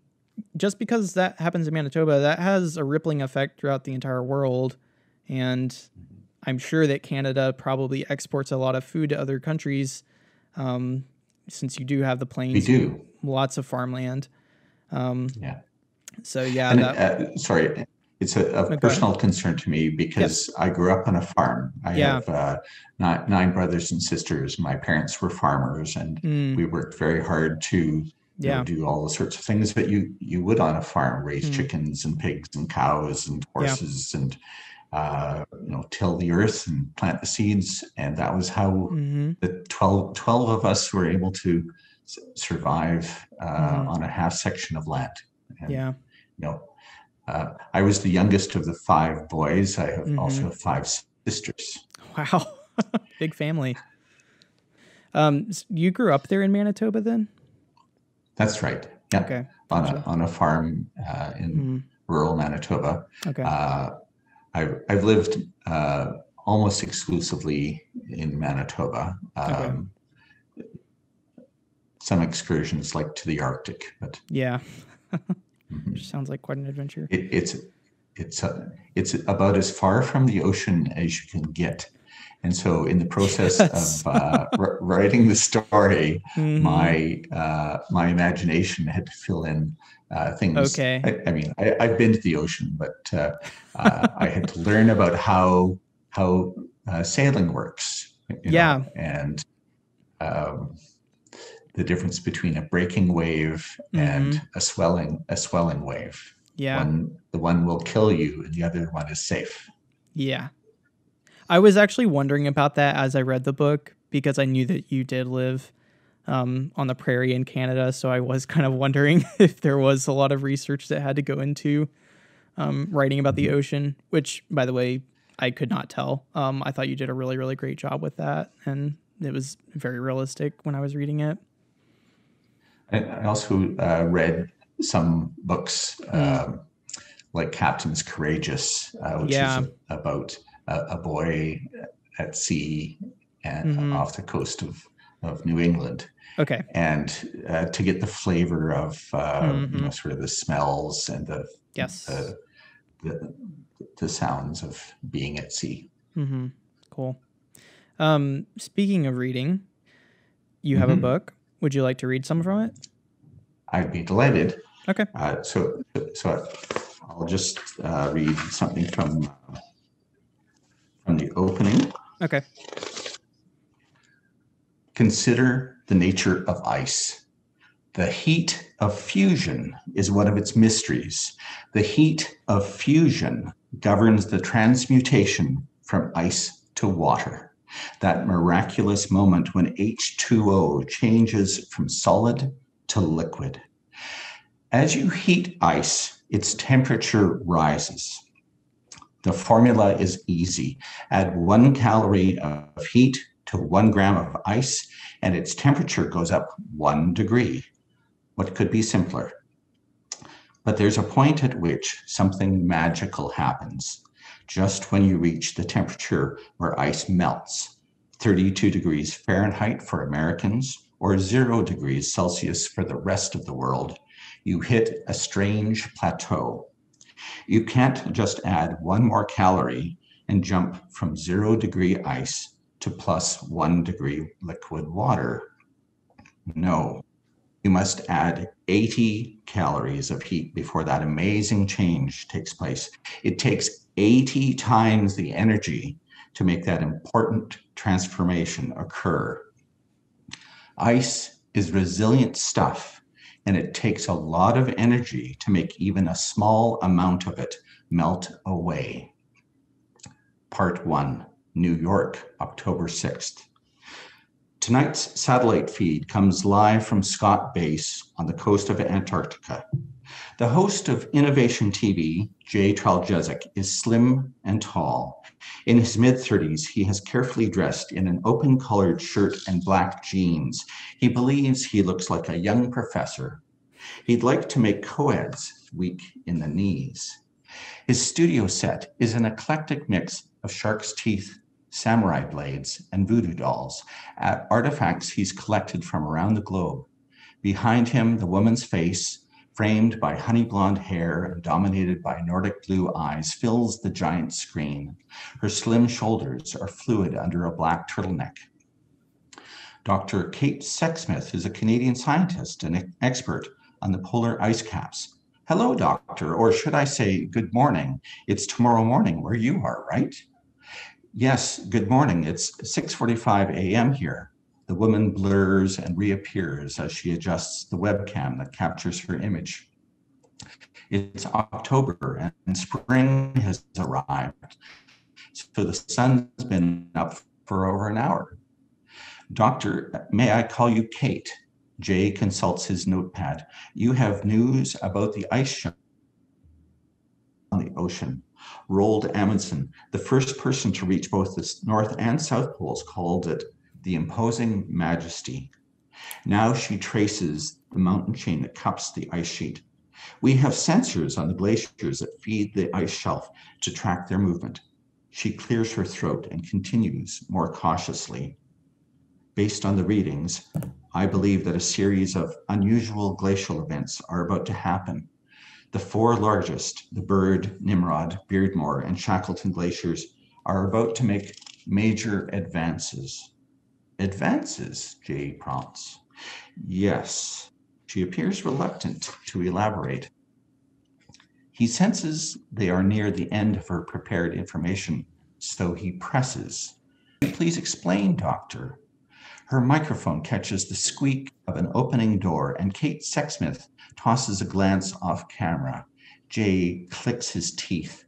just because that happens in Manitoba, that has a rippling effect throughout the entire world, and I'm sure that Canada probably exports a lot of food to other countries, um, since you do have the plains. We do. lots of farmland. Um, Yeah. So yeah, And, that, uh, sorry, it's a, a ahead. personal concern to me because I grew up on a farm. I Yeah. have uh, nine, nine brothers and sisters. My parents were farmers, and mm, we worked very hard to yeah. know, do all the sorts of things that you you would on a farm: raise Mm. chickens and pigs and cows and Yeah. horses, and uh, you know, till the earth and plant the seeds. And that was how hmm the 12, 12 of us were able to s- survive uh, Mhm. on a half section of land. And, Yeah. Know, uh, I was the youngest of the five boys. I have also Mhm. have five sisters. Wow. [laughs] Big family. Um, you grew up there in Manitoba then? That's right. Yeah. Okay. On Gotcha. a on a farm uh, in Mhm. rural Manitoba. Okay. Uh, I've I've lived uh, almost exclusively in Manitoba. Um, Some excursions like to the Arctic, but yeah. [laughs] Which sounds like quite an adventure. it, it's it's uh, it's about as far from the ocean as you can get. And so, in the process Yes. of uh, wr- writing the story, Mhm. my uh, my imagination had to fill in uh, things. Okay. I, I mean, I, I've been to the ocean, but uh, uh, I had to learn about how how uh, sailing works. you know, Yeah. and um, the difference between a breaking wave and a swelling a swelling wave. Mm-hmm. Yeah. One the one will kill you, and the other one is safe. Yeah. I was actually wondering about that as I read the book because I knew that you did live um, on the prairie in Canada. So I was [laughs] kind of wondering [laughs] if there was a lot of research that had to go into um, writing about the ocean, which, by the way, I could not tell. Um, I thought you did a really, really great job with that. And it was very realistic when I was reading it. I, I also uh, read some books Mm. um, like Captains Courageous, uh, which Yeah. is about a, a boy at sea and Mhm. off the coast of, of New England. Okay. And uh, to get the flavor of uh, you know, Mhm. sort of the smells and the, Yes. the, the, the sounds of being at sea. Mm-hmm. Cool. Um, speaking of reading, you have a Mhm. book. Would you like to read some from it? I'd be delighted. Okay. Uh, so, so I'll just uh, read something from from the opening. Okay. Consider the nature of ice. The heat of fusion is one of its mysteries. The heat of fusion governs the transmutation from ice to water. That miraculous moment when H2O changes from solid to liquid. As you heat ice, its temperature rises. The formula is easy. Add one calorie of heat to one gram of ice, and its temperature goes up one degree. What could be simpler? But there's a point at which something magical happens. Just when you reach the temperature where ice melts, 32 degrees Fahrenheit for Americans, or zero degrees Celsius for the rest of the world, you hit a strange plateau. You can't just add one more calorie and jump from zero degree ice to plus one degree liquid water. No, you must add 80 calories of heat before that amazing change takes place. It takes 80 times the energy to make that important transformation occur. Ice is resilient stuff, and it takes a lot of energy to make even a small amount of it melt away. Part 1 New York, October 6th. Tonight's satellite feed comes live from Scott Base on the coast of Antarctica. The host of Innovation TV, Jay Traljezik, is slim and tall. In his mid 30s, he has carefully dressed in an open colored shirt and black jeans. He believes he looks like a young professor. He'd like to make co-eds weak in the knees. His studio set is an eclectic mix of shark's teeth, samurai blades, and voodoo dolls, at artifacts he's collected from around the globe. Behind him, the woman's face, framed by honey blonde hair and dominated by Nordic blue eyes, fills the giant screen. Her slim shoulders are fluid under a black turtleneck. Dr. Kate Sexsmith is a Canadian scientist and expert on the polar ice caps. Hello, doctor, or should I say good morning? It's tomorrow morning where you are, right? Yes, good morning. It's 6:45 a.m. here. The woman blurs and reappears as she adjusts the webcam that captures her image. It's October and spring has arrived. So the sun's been up for over an hour. Doctor, may I call you Kate? Jay consults his notepad. You have news about the ice on the ocean. Roald Amundsen, the first person to reach both the North and South Poles, called it the imposing majesty. Now she traces the mountain chain that cups the ice sheet. We have sensors on the glaciers that feed the ice shelf to track their movement. She clears her throat and continues more cautiously. Based on the readings, I believe that a series of unusual glacial events are about to happen. The four largest, the Byrd, Nimrod, Beardmore, and Shackleton glaciers, are about to make major advances. Advances, Jay prompts. Yes, she appears reluctant to elaborate. He senses they are near the end of her prepared information, so he presses. Please explain, Doctor. Her microphone catches the squeak of an opening door, and Kate Sexsmith tosses a glance off camera. Jay clicks his teeth.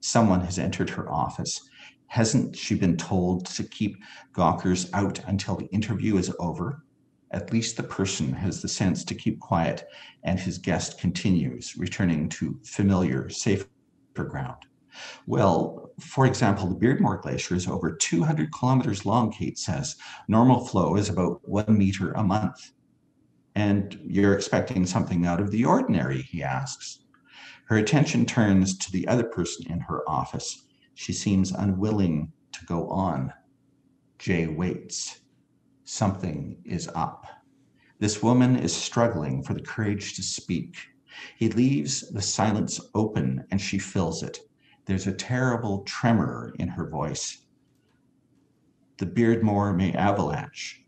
Someone has entered her office. Hasn't she been told to keep gawkers out until the interview is over? At least the person has the sense to keep quiet, and his guest continues, returning to familiar, safer ground. Well, for example, the Beardmore Glacier is over 200 kilometers long, Kate says. Normal flow is about one meter a month. And you're expecting something out of the ordinary, he asks. Her attention turns to the other person in her office. She seems unwilling to go on. Jay waits. Something is up. This woman is struggling for the courage to speak. He leaves the silence open and she fills it. There's a terrible tremor in her voice. The Beardmore may avalanche.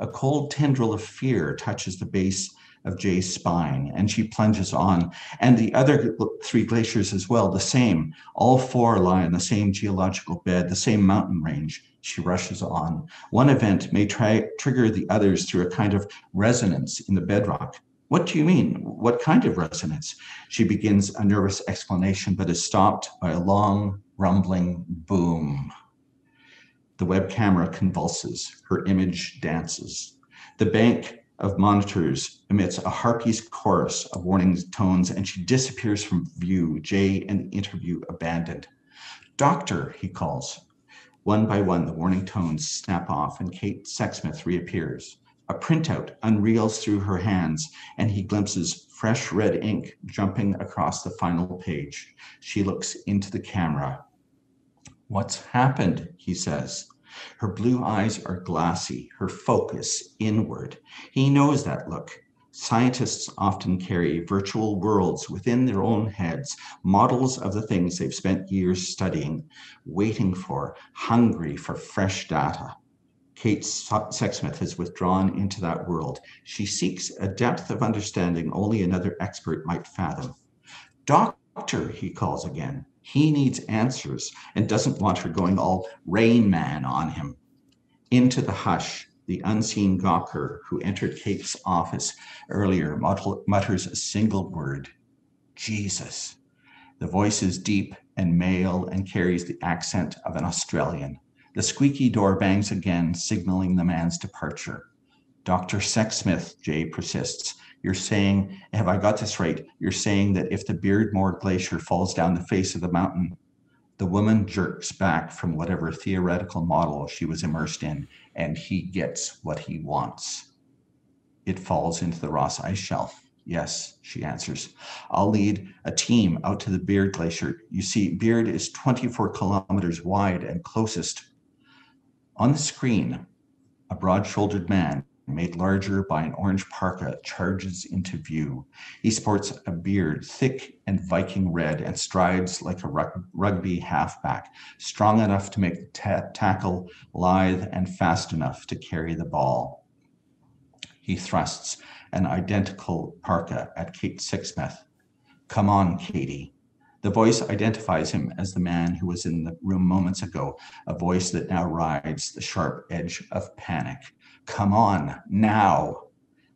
A cold tendril of fear touches the base of Jay's spine, and she plunges on. And the other three glaciers as well, the same. All four lie in the same geological bed, the same mountain range. She rushes on. One event may try, trigger the others through a kind of resonance in the bedrock. What do you mean? What kind of resonance? She begins a nervous explanation, but is stopped by a long, rumbling boom. The web camera convulses, her image dances. The bank of monitors emits a harpy's chorus of warning tones, and she disappears from view, Jay and the interview abandoned. Doctor, he calls. One by one, the warning tones snap off, and Kate Sexsmith reappears. A printout unreels through her hands, and he glimpses fresh red ink jumping across the final page. She looks into the camera. What's happened? He says. Her blue eyes are glassy, her focus inward. He knows that look. Scientists often carry virtual worlds within their own heads, models of the things they've spent years studying, waiting for, hungry for fresh data. Kate Sexsmith has withdrawn into that world. She seeks a depth of understanding only another expert might fathom. Doctor, he calls again. He needs answers and doesn't want her going all rain man on him. Into the hush, the unseen gawker who entered Kate's office earlier mutters a single word Jesus. The voice is deep and male and carries the accent of an Australian. The squeaky door bangs again, signaling the man's departure. Dr. Sexsmith, Jay persists. You're saying, have I got this right? You're saying that if the Beardmore Glacier falls down the face of the mountain, the woman jerks back from whatever theoretical model she was immersed in, and he gets what he wants. It falls into the Ross ice shelf. Yes, she answers. I'll lead a team out to the Byrd Glacier. You see, Byrd is 24 kilometers wide and closest on the screen, a broad shouldered man, made larger by an orange parka, charges into view. He sports a beard, thick and Viking red, and strides like a rugby halfback, strong enough to make the ta- tackle lithe and fast enough to carry the ball. He thrusts an identical parka at Kate Sexsmith. Come on, Katie. The voice identifies him as the man who was in the room moments ago, a voice that now rides the sharp edge of panic. Come on, now.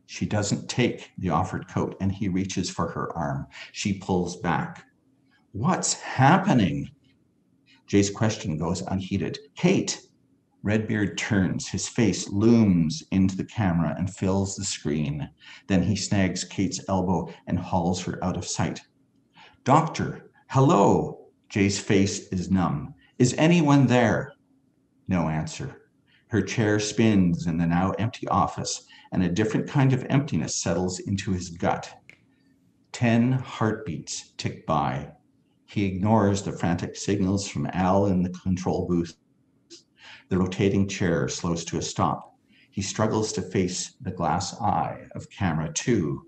She doesn't take the offered coat and he reaches for her arm. She pulls back. What's happening? Jay's question goes unheeded. Kate! Redbeard turns, his face looms into the camera and fills the screen. Then he snags Kate's elbow and hauls her out of sight. Doctor, Hello. Jay's face is numb. Is anyone there? No answer. Her chair spins in the now empty office, and a different kind of emptiness settles into his gut. Ten heartbeats tick by. He ignores the frantic signals from Al in the control booth. The rotating chair slows to a stop. He struggles to face the glass eye of camera two.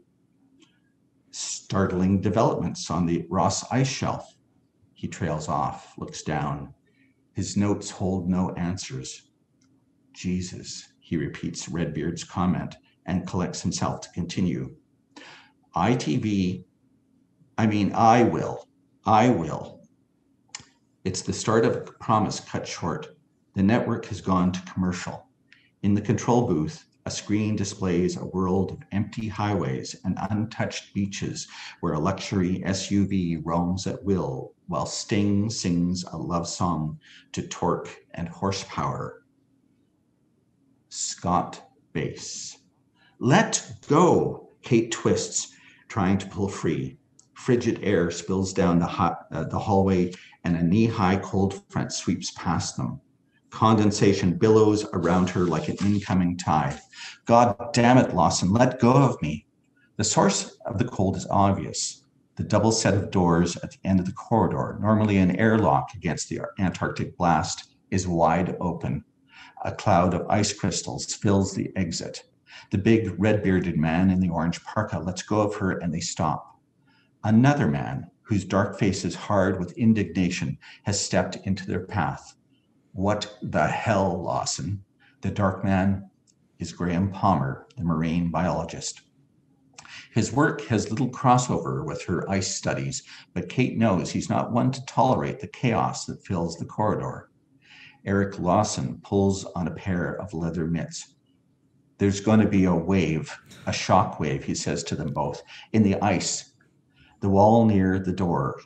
Startling developments on the Ross ice shelf. He trails off, looks down. His notes hold no answers. Jesus, he repeats Redbeard's comment and collects himself to continue. ITV, I mean, I will, I will. It's the start of a promise cut short. The network has gone to commercial. In the control booth, a screen displays a world of empty highways and untouched beaches where a luxury SUV roams at will while Sting sings a love song to torque and horsepower Scott Base. Let go, Kate twists, trying to pull free. Frigid air spills down the, hot, uh, the hallway and a knee-high cold front sweeps past them. Condensation billows around her like an incoming tide. God damn it, Lawson, let go of me. The source of the cold is obvious. The double set of doors at the end of the corridor, normally an airlock against the Antarctic blast, is wide open. A cloud of ice crystals fills the exit. The big red bearded man in the orange parka lets go of her and they stop. Another man, whose dark face is hard with indignation, has stepped into their path. What the hell, Lawson? The dark man is Graham Palmer, the marine biologist. His work has little crossover with her ice studies, but Kate knows he's not one to tolerate the chaos that fills the corridor. Eric Lawson pulls on a pair of leather mitts. There's going to be a wave, a shock wave, he says to them both, in the ice. The wall near the door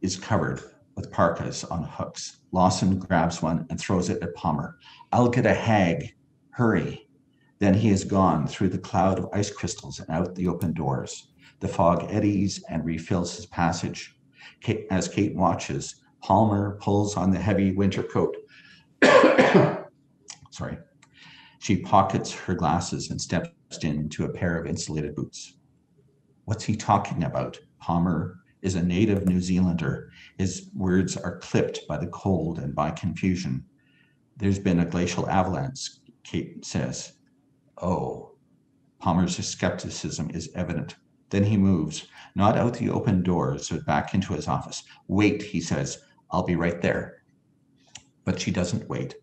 is covered with parkas on hooks. Lawson grabs one and throws it at Palmer. I'll get a hag. Hurry. Then he is gone through the cloud of ice crystals and out the open doors. The fog eddies and refills his passage. As Kate watches, Palmer pulls on the heavy winter coat [coughs] Sorry. She pockets her glasses and steps into a pair of insulated boots. What's he talking about? Palmer is a native New Zealander. His words are clipped by the cold and by confusion. There's been a glacial avalanche, Kate says. Oh. Palmer's skepticism is evident. Then he moves, not out the open doors, but back into his office. Wait, he says. I'll be right there. But she doesn't wait.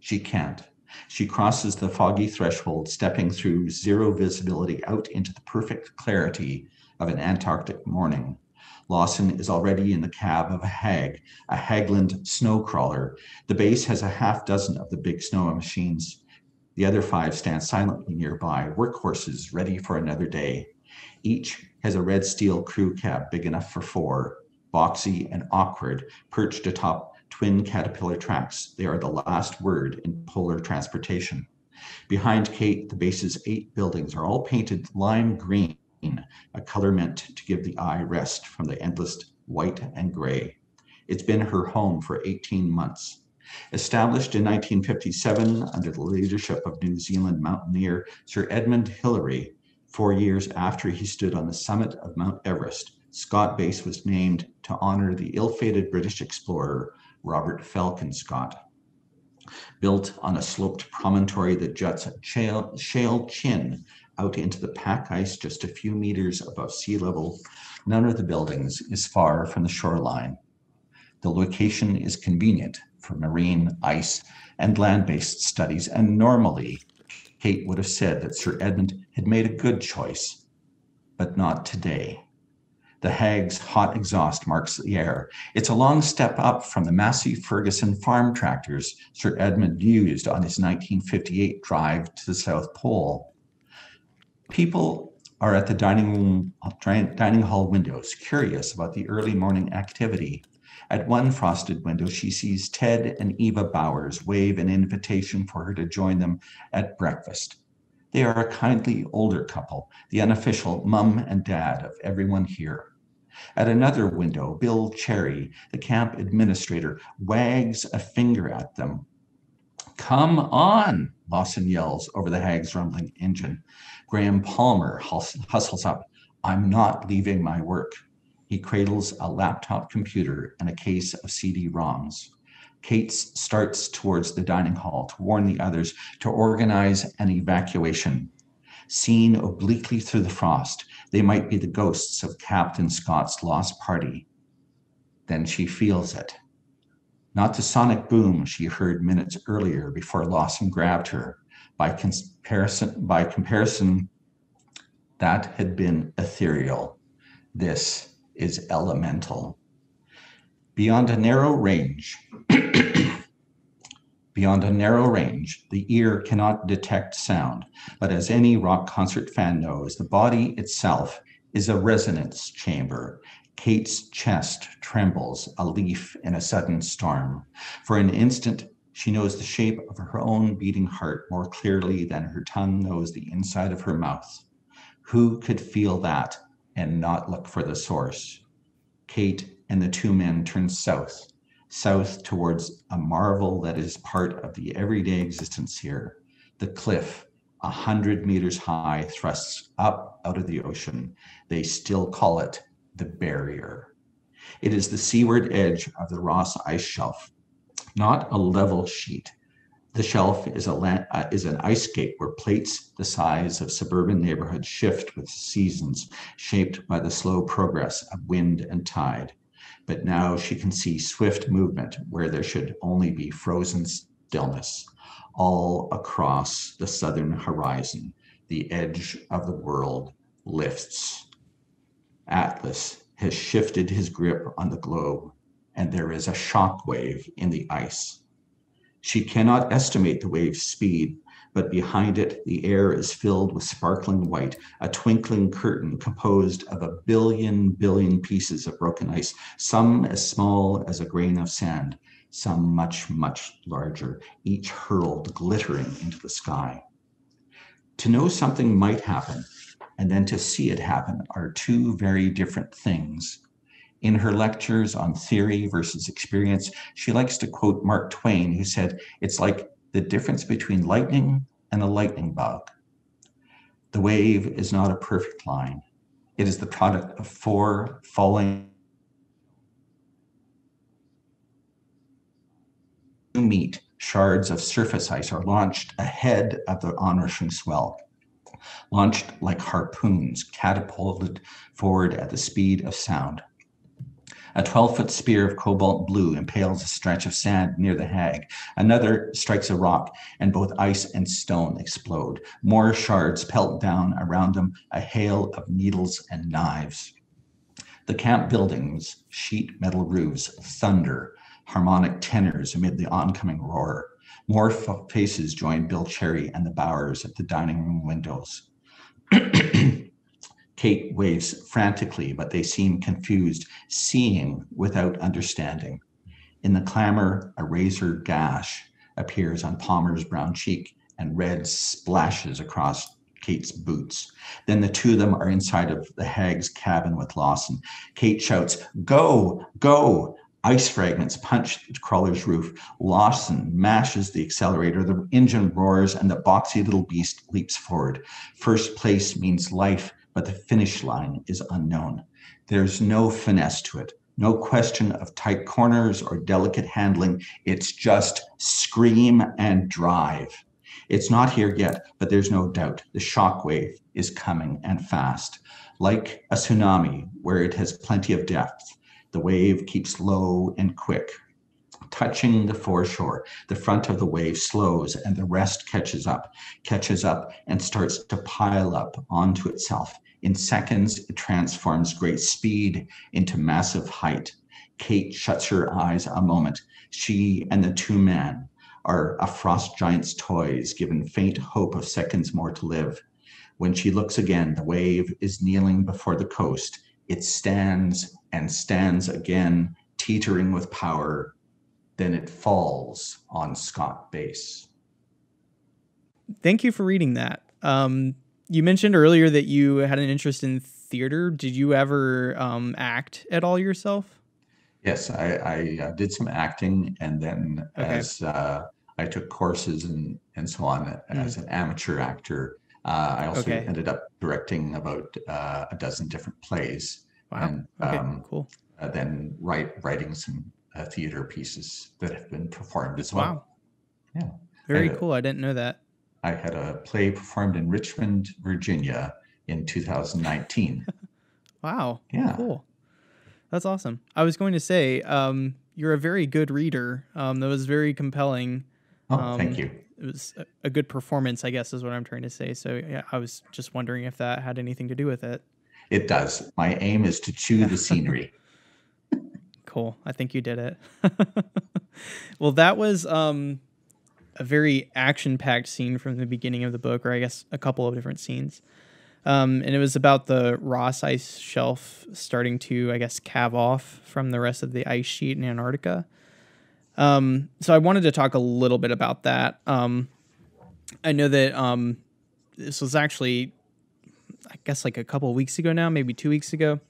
She can't. She crosses the foggy threshold, stepping through zero visibility out into the perfect clarity of an Antarctic morning. Lawson is already in the cab of a hag, a Hagglund snow crawler. The base has a half dozen of the big snow machines. The other five stand silently nearby, workhorses ready for another day. Each has a red steel crew cab big enough for four, boxy and awkward, perched atop twin caterpillar tracks. They are the last word in polar transportation. Behind Kate, the base's eight buildings are all painted lime green, a color meant to give the eye rest from the endless white and gray. It's been her home for 18 months. Established in 1957 under the leadership of New Zealand mountaineer Sir Edmund Hillary, four years after he stood on the summit of Mount Everest, Scott Base was named to honor the ill-fated British explorer Robert Falcon Scott. Built on a sloped promontory that juts a shale, shale chin out into the pack ice just a few meters above sea level, none of the buildings is far from the shoreline. The location is convenient for marine, ice, and land-based studies, and normally Kate would have said that Sir Edmund had made a good choice, but not today. The Hag's hot exhaust marks the air. It's a long step up from the massive Ferguson farm tractors Sir Edmund used on his 1958 drive to the South Pole. People are at the dining room dining hall windows, curious about the early morning activity. At one frosted window, she sees Ted and Eva Bowers wave an invitation for her to join them at breakfast. They are a kindly older couple, the unofficial mum and dad of everyone here. At another window, Bill Cherry, the camp administrator, wags a finger at them. Come on, Lawson yells over the hag's rumbling engine. Graham Palmer hustles up. I'm not leaving my work. He cradles a laptop computer and a case of CD ROMs. Kate starts towards the dining hall to warn the others to organize an evacuation. Seen obliquely through the frost, they might be the ghosts of Captain Scott's lost party. Then she feels it. Not the sonic boom she heard minutes earlier before Lawson grabbed her. By comparison, by comparison, that had been ethereal. This is elemental. Beyond a narrow range, [clears throat] Beyond a narrow range, the ear cannot detect sound, but as any rock concert fan knows, the body itself is a resonance chamber. Kate's chest trembles, a leaf in a sudden storm. For an instant, she knows the shape of her own beating heart more clearly than her tongue knows the inside of her mouth. Who could feel that and not look for the source? Kate and the two men turn south south towards a marvel that is part of the everyday existence here. The cliff, a hundred meters high, thrusts up out of the ocean. They still call it the barrier. It is the seaward edge of the Ross ice shelf, not a level sheet. The shelf is, a land, uh, is an ice skate where plates the size of suburban neighborhoods shift with seasons, shaped by the slow progress of wind and tide but now she can see swift movement where there should only be frozen stillness all across the southern horizon. The edge of the world lifts. Atlas has shifted his grip on the globe, and there is a shock wave in the ice. She cannot estimate the wave's speed, but behind it, the air is filled with sparkling white, a twinkling curtain composed of a billion billion pieces of broken ice, some as small as a grain of sand, some much, much larger, each hurled glittering into the sky. To know something might happen and then to see it happen are two very different things. In her lectures on theory versus experience, she likes to quote Mark Twain, who said, It's like the difference between lightning and a lightning bug. The wave is not a perfect line. It is the product of four falling meet shards of surface ice are launched ahead of the onrushing swell. Launched like harpoons, catapulted forward at the speed of sound. A 12 foot spear of cobalt blue impales a stretch of sand near the hag. Another strikes a rock, and both ice and stone explode. More shards pelt down around them, a hail of needles and knives. The camp buildings, sheet metal roofs, thunder, harmonic tenors amid the oncoming roar. More faces join Bill Cherry and the Bowers at the dining room windows. [clears throat] Kate waves frantically, but they seem confused, seeing without understanding. In the clamor, a razor gash appears on Palmer's brown cheek, and red splashes across Kate's boots. Then the two of them are inside of the hag's cabin with Lawson. Kate shouts, Go, go! Ice fragments punch the crawler's roof. Lawson mashes the accelerator. The engine roars, and the boxy little beast leaps forward. First place means life but the finish line is unknown. There's no finesse to it, no question of tight corners or delicate handling. It's just scream and drive. It's not here yet, but there's no doubt the shock wave is coming and fast. Like a tsunami where it has plenty of depth, the wave keeps low and quick, touching the foreshore. The front of the wave slows and the rest catches up, catches up and starts to pile up onto itself. In seconds, it transforms great speed into massive height. Kate shuts her eyes a moment. She and the two men are a frost giant's toys, given faint hope of seconds more to live. When she looks again, the wave is kneeling before the coast. It stands and stands again, teetering with power. Then it falls on Scott Base. Thank you for reading that. Um, you mentioned earlier that you had an interest in theater. Did you ever um, act at all yourself? Yes, I, I uh, did some acting, and then okay. as uh, I took courses and and so on mm. as an amateur actor. Uh, I also okay. ended up directing about uh, a dozen different plays. Wow. And, okay. Um, cool. Uh, then write writing some uh, theater pieces that have been performed as well. Wow. Yeah. Very I cool. I didn't know that. I had a play performed in Richmond, Virginia in 2019. [laughs] wow. Yeah. Cool. That's awesome. I was going to say, um, you're a very good reader. Um, that was very compelling. Oh, um, thank you. It was a good performance, I guess, is what I'm trying to say. So yeah, I was just wondering if that had anything to do with it. It does. My aim is to chew the scenery. [laughs] [laughs] cool. I think you did it. well, that was um, a very action-packed scene from the beginning of the book, or I guess a couple of different scenes. Um, and it was about the Ross ice shelf starting to, I guess, calve off from the rest of the ice sheet in Antarctica. Um, so I wanted to talk a little bit about that. Um, I know that um, this was actually, I guess, like a couple weeks ago now, maybe two weeks ago.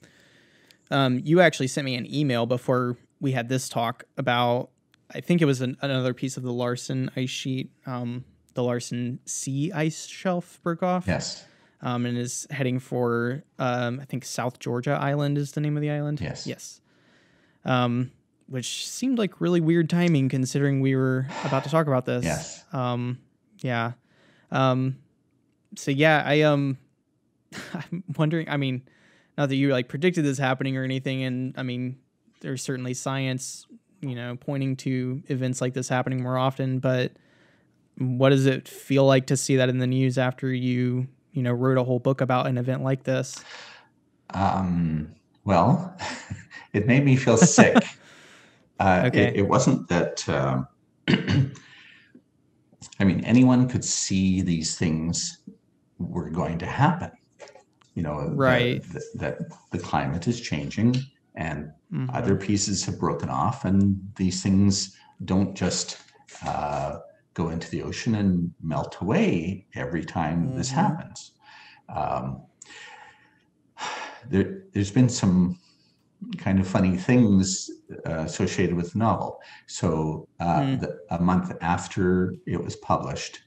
Um, you actually sent me an email before we had this talk about, I think it was an, another piece of the Larsen ice sheet, um, the Larsen C ice shelf broke off. Yes. Um, and is heading for, um, I think South Georgia Island is the name of the island. Yes. Yes. Um, which seemed like really weird timing considering we were about to talk about this. Yes. Um, yeah. Um, so yeah, I um, [laughs] I'm wondering. I mean, not that you like predicted this happening or anything, and I mean, there's certainly science, you know, pointing to events like this happening more often. But what does it feel like to see that in the news after you, you know, wrote a whole book about an event like this? Um. Well, [laughs] it made me feel sick. [laughs] Uh, okay. It, it, wasn't that. Um, [clears throat] I mean, anyone could see these things were going to happen. You know, right? That, that the climate is changing, and mm-hmm. other pieces have broken off, and these things don't just uh, go into the ocean and melt away every time mm-hmm. this happens. Um, there, there's been some kind of funny things uh, associated with the novel. So, uh, mm. the, a month after it was published,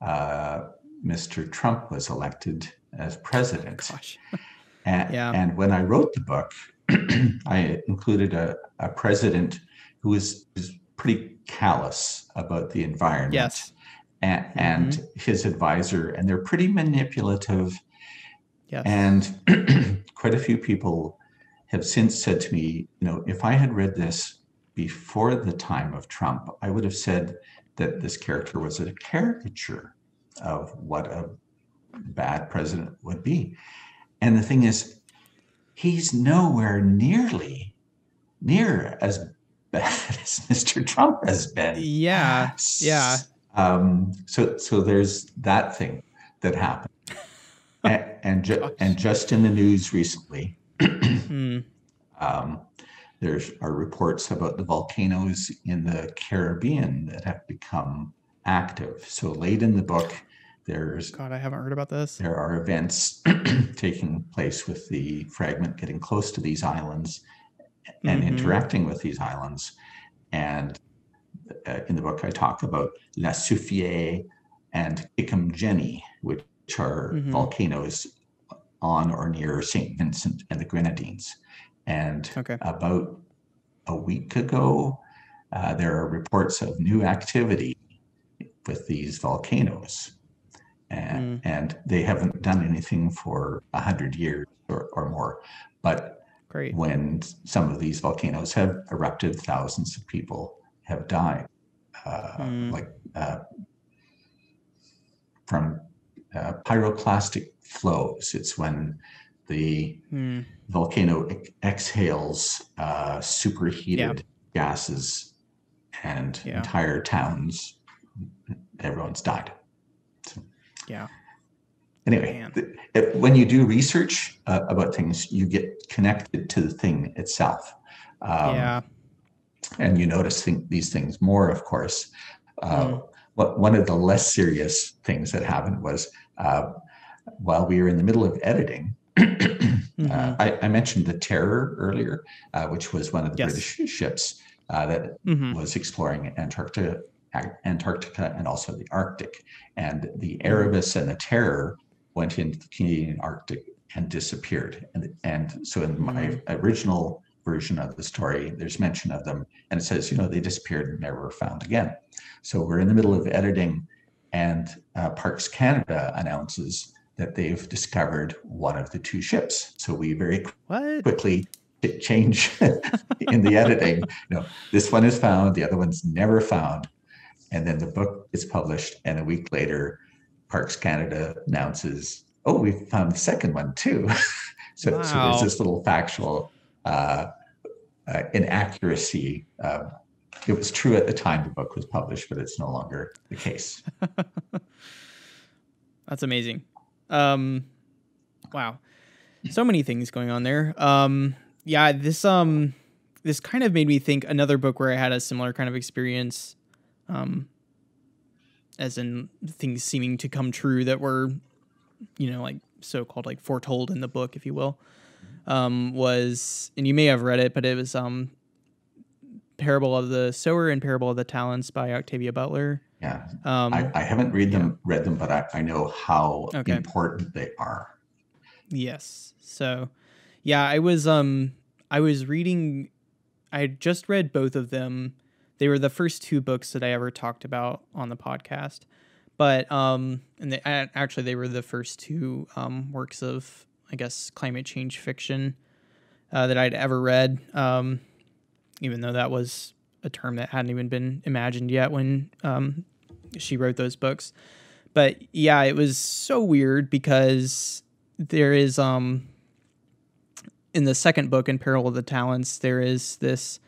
uh, Mr. Trump was elected as president. and, [laughs] yeah. and when I wrote the book, [clears throat] I included a, a president who is, was pretty callous about the environment. Yes. And, mm-hmm. and his advisor, and they're pretty manipulative. Yes. And [clears throat] quite a few people have since said to me, you know, if I had read this before the time of Trump, I would have said that this character was a caricature of what a bad president would be. And the thing is, he's nowhere nearly near as bad [laughs] as Mr. Trump has been. Yeah. Yeah. Um, so so there's that thing that happened. [laughs] and and, ju- and just in the news recently, mm. [clears throat] um, there are reports about the volcanoes in the Caribbean that have become active. So late in the book, there's God, I haven't heard about this. There are events [clears throat] taking place with the fragment getting close to these islands and mm-hmm. interacting with these islands. And uh, in the book, I talk about La Soufriere and Kick 'em Jenny, which are mm-hmm. volcanoes on or near St. Vincent and the Grenadines. And okay. about a week ago, uh, there are reports of new activity with these volcanoes. And, mm. and they haven't done anything for 100 years or, or more. But Great. when some of these volcanoes have erupted, thousands of people have died. Uh, mm. Like uh, from uh, pyroclastic flows. It's when the mm. volcano ex- exhales uh, superheated gases and yeah. entire towns, everyone's died. Yeah. Anyway, when you do research uh, about things, you get connected to the thing itself. Um, yeah. And you notice th- these things more, of course. Uh, mm. what, one of the less serious things that happened was uh, while we were in the middle of editing, [clears throat] mm-hmm. uh, I, I, mentioned the Terror earlier, uh, which was one of the yes. British ships uh, that mm-hmm. was exploring Antarctica Antarctica and also the Arctic. And the Erebus and the Terror went into the Canadian Arctic and disappeared. And, and so in my mm-hmm. original version of the story, there's mention of them, and it says, you know, they disappeared and never were found again. So we're in the middle of editing, and uh, Parks Canada announces that they've discovered one of the two ships. So we very what? quickly change [laughs] in the editing. [laughs] You know, this one is found, the other one's never found. And then the book is published, and a week later, Parks Canada announces, "Oh, we found the second one too." [laughs] so, wow. so, there's this little factual uh, uh, inaccuracy. Uh, it was true at the time the book was published, but it's no longer the case. [laughs] That's amazing. Um, wow, so many things going on there. Um, yeah, this um, this kind of made me think another book where I had a similar kind of experience um, as in things seeming to come true that were, you know, like so-called like foretold in the book, if you will, um, was, and you may have read it, but it was um, Parable of the Sower and Parable of the Talents by Octavia Butler. Yeah, um, I, I, haven't read them, yeah. read them, but I, I know how okay. important they are. Yes. So, yeah, I was um, I was reading. I had just read both of them they were the first two books that I ever talked about on the podcast. But um, and they, actually they were the first two um, works of I guess climate change fiction uh, that I'd ever read. Um, even though that was a term that hadn't even been imagined yet when um, she wrote those books. But yeah, it was so weird because there is um in the second book in Parable of the Talents there is this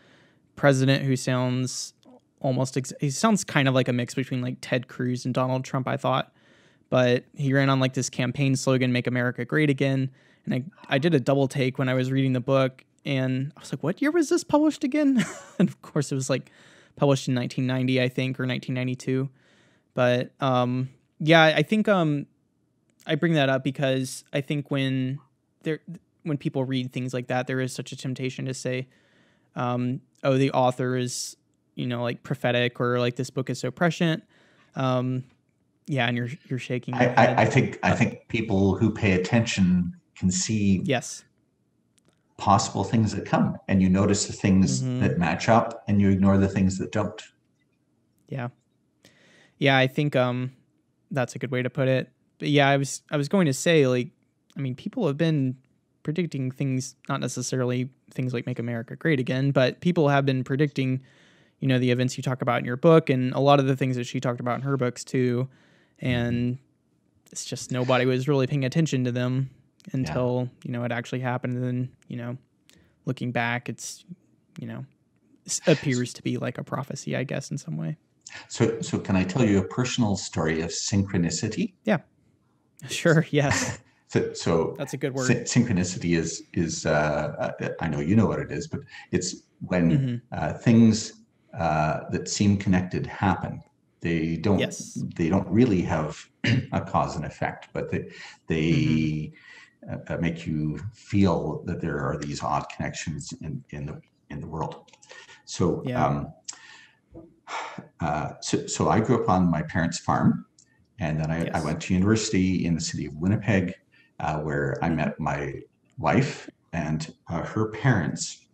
president who sounds almost ex- he sounds kind of like a mix between like Ted Cruz and Donald Trump I thought. But he ran on like this campaign slogan make America great again. And I I did a double take when I was reading the book and I was like what year was this published again? [laughs] And of course it was like published in 1990 I think or 1992 but um yeah I think um I bring that up because I think when there when people read things like that there is such a temptation to say um, oh, the author is, you know, like prophetic or like this book is so prescient. Um, yeah, and you're you're shaking. I, I, I, think I think people who pay attention can see yes possible things that come, and you notice the things mm-hmm. that match up, and you ignore the things that don't. Yeah, yeah, I think um, that's a good way to put it. But yeah, I was I was going to say like, I mean, people have been predicting things, not necessarily things like Make America Great Again, but people have been predicting, you know, the events you talk about in your book and a lot of the things that she talked about in her books too. And it's just nobody was really paying attention to them until, yeah. you know, it actually happened. And then, you know, looking back, it's, you know, appears to be like a prophecy, I guess, in some way. So, so can I tell you a personal story of synchronicity? Yeah, [laughs] sure. Yes. [laughs] So, so that's a good word. synchronicity is is uh, uh, I know you know what it is, but it's when mm-hmm. uh, things uh, that seem connected happen. They don't. Yes. They don't really have [clears throat] a cause and effect, but they they mm-hmm. Uh, uh, make you feel that there are these odd connections in in the in the world. So. Yeah. Um, so, so I grew up on my parents' farm, and then I, yes. I, went to university in the city of Winnipeg, uh, where I met my wife and uh, her parents.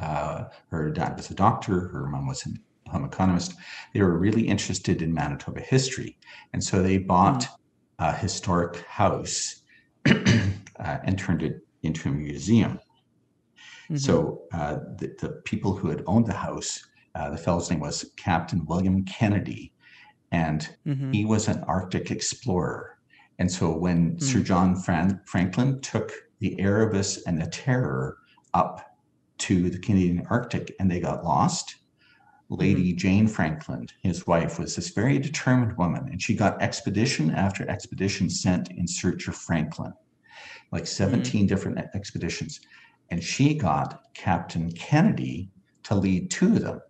Uh, her dad was a doctor, her mom was a home economist. They were really interested in Manitoba history. And so they bought mm. a historic house [clears throat] uh, and turned it into a museum. Mm-hmm. So uh, the, the, people who had owned the house, uh, the fellow's name was Captain William Kennedy, and mm-hmm. he was an Arctic explorer. And so when mm. Sir John Fran- Franklin took the Erebus and the Terror up to the Canadian Arctic and they got lost, Lady mm. Jane Franklin, his wife, was this very determined woman, and she got expedition after expedition sent in search of Franklin, like 17 mm. different expeditions. And she got Captain Kennedy to lead two of them.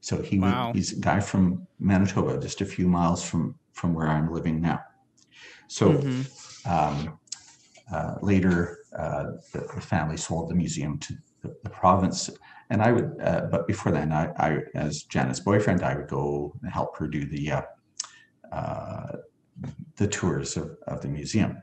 So he wow. he's a guy from Manitoba, just a few miles from from where I'm living now. So mm-hmm. um, uh, later, uh, the, the, family sold the museum to the, the, province, and I would, uh, but before then, I, I, as Janet's boyfriend, I would go and help her do the uh, uh, the tours of, of the museum.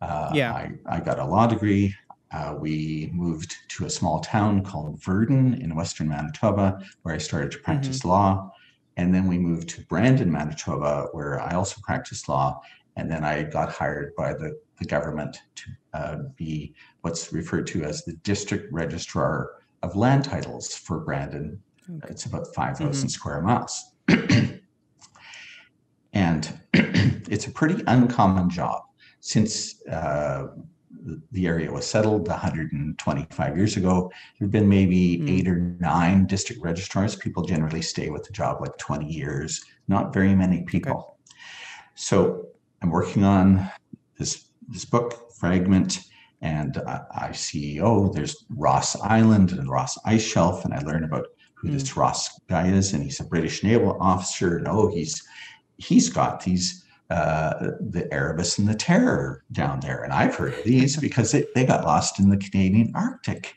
Uh, Yeah. I, I got a law degree. Uh, we moved to a small town called Virden in western Manitoba, where I started to practice law. And then we moved to Brandon, Manitoba, where I also practiced law. And then I got hired by the, the government to uh, be what's referred to as the district registrar of land titles for Brandon. Okay. It's about 5,000 square miles. [clears throat] and [clears throat] it's a pretty uncommon job since uh, the- area was settled 125 years ago. There have been maybe Mm. eight or nine district registrars. People generally stay with the job like 20 years, not very many people. So I'm working on this, this book, Fragment, and I, oh, there's Ross Island and Ross Ice Shelf, and I learn about who this Ross guy is, and he's a British naval officer, and oh, he's he's got these uh, the Erebus and the Terror down there, and I've heard of these [laughs] because they, they got lost in the Canadian Arctic.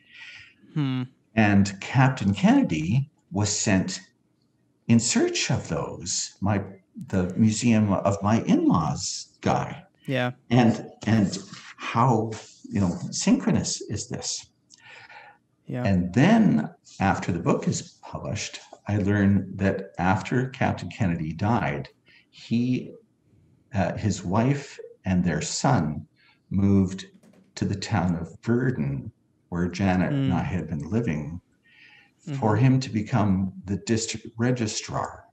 Hmm. And Captain Kennedy was sent in search of those. My the museum of my in-laws guy, Yeah. and and how you know synchronous is this? Yeah. And then after the book is published, I learned that after Captain Kennedy died, he, uh, his wife, and their son moved to the town of Virden, where Janet and Mm. I had been living, for him to become the district registrar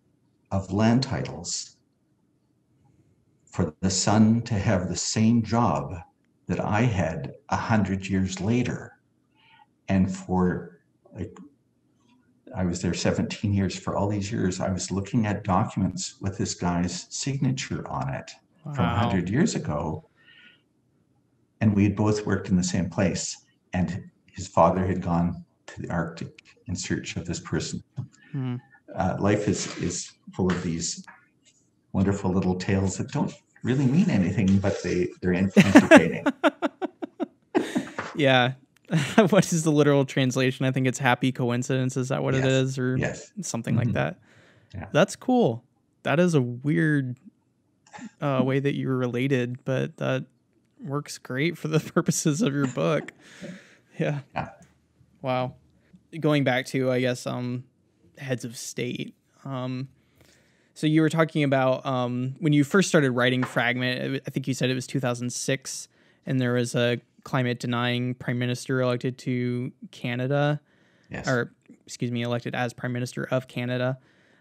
of land titles. For the son to have the same job that I had a hundred years later and for like I was there 17 years. For all these years, I was looking at documents with this guy's signature on it from Wow. 100 years ago. And we had both worked in the same place. And his father had gone to the Arctic in search of this person. Hmm. Uh, life is, is full of these wonderful little tales that don't really mean anything, but they, they're [laughs] entertaining. Yeah. [laughs] what is the literal translation? I think it's happy coincidence. Is that what it Yes. is? Or yes. something like Mhm. that. Yeah. That's cool. That is a weird uh, [laughs] way that you were related, but that works great for the purposes of your book. Yeah. Yeah. Wow. Going back to, I guess, um, heads of state. Um, so you were talking about um, when you first started writing Fragment. I think you said it was 2006, and there was a climate denying prime minister elected to Canada Yes. or excuse me, elected as prime minister of Canada.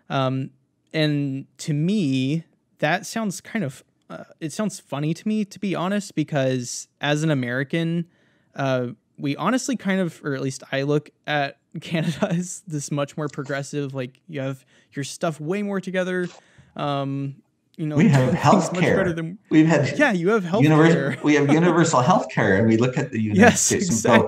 Um, and to me, that sounds kind of uh, it sounds funny to me to be honest, because as an American, uh, we honestly kind of, or at least I look at [laughs] Canada as this much more progressive. Like you have your stuff way more together. Um, you know, we have [laughs] things health much better than We've had yeah. You have health universal, [laughs] we have universal health care, and we look at the United Yes, States and go,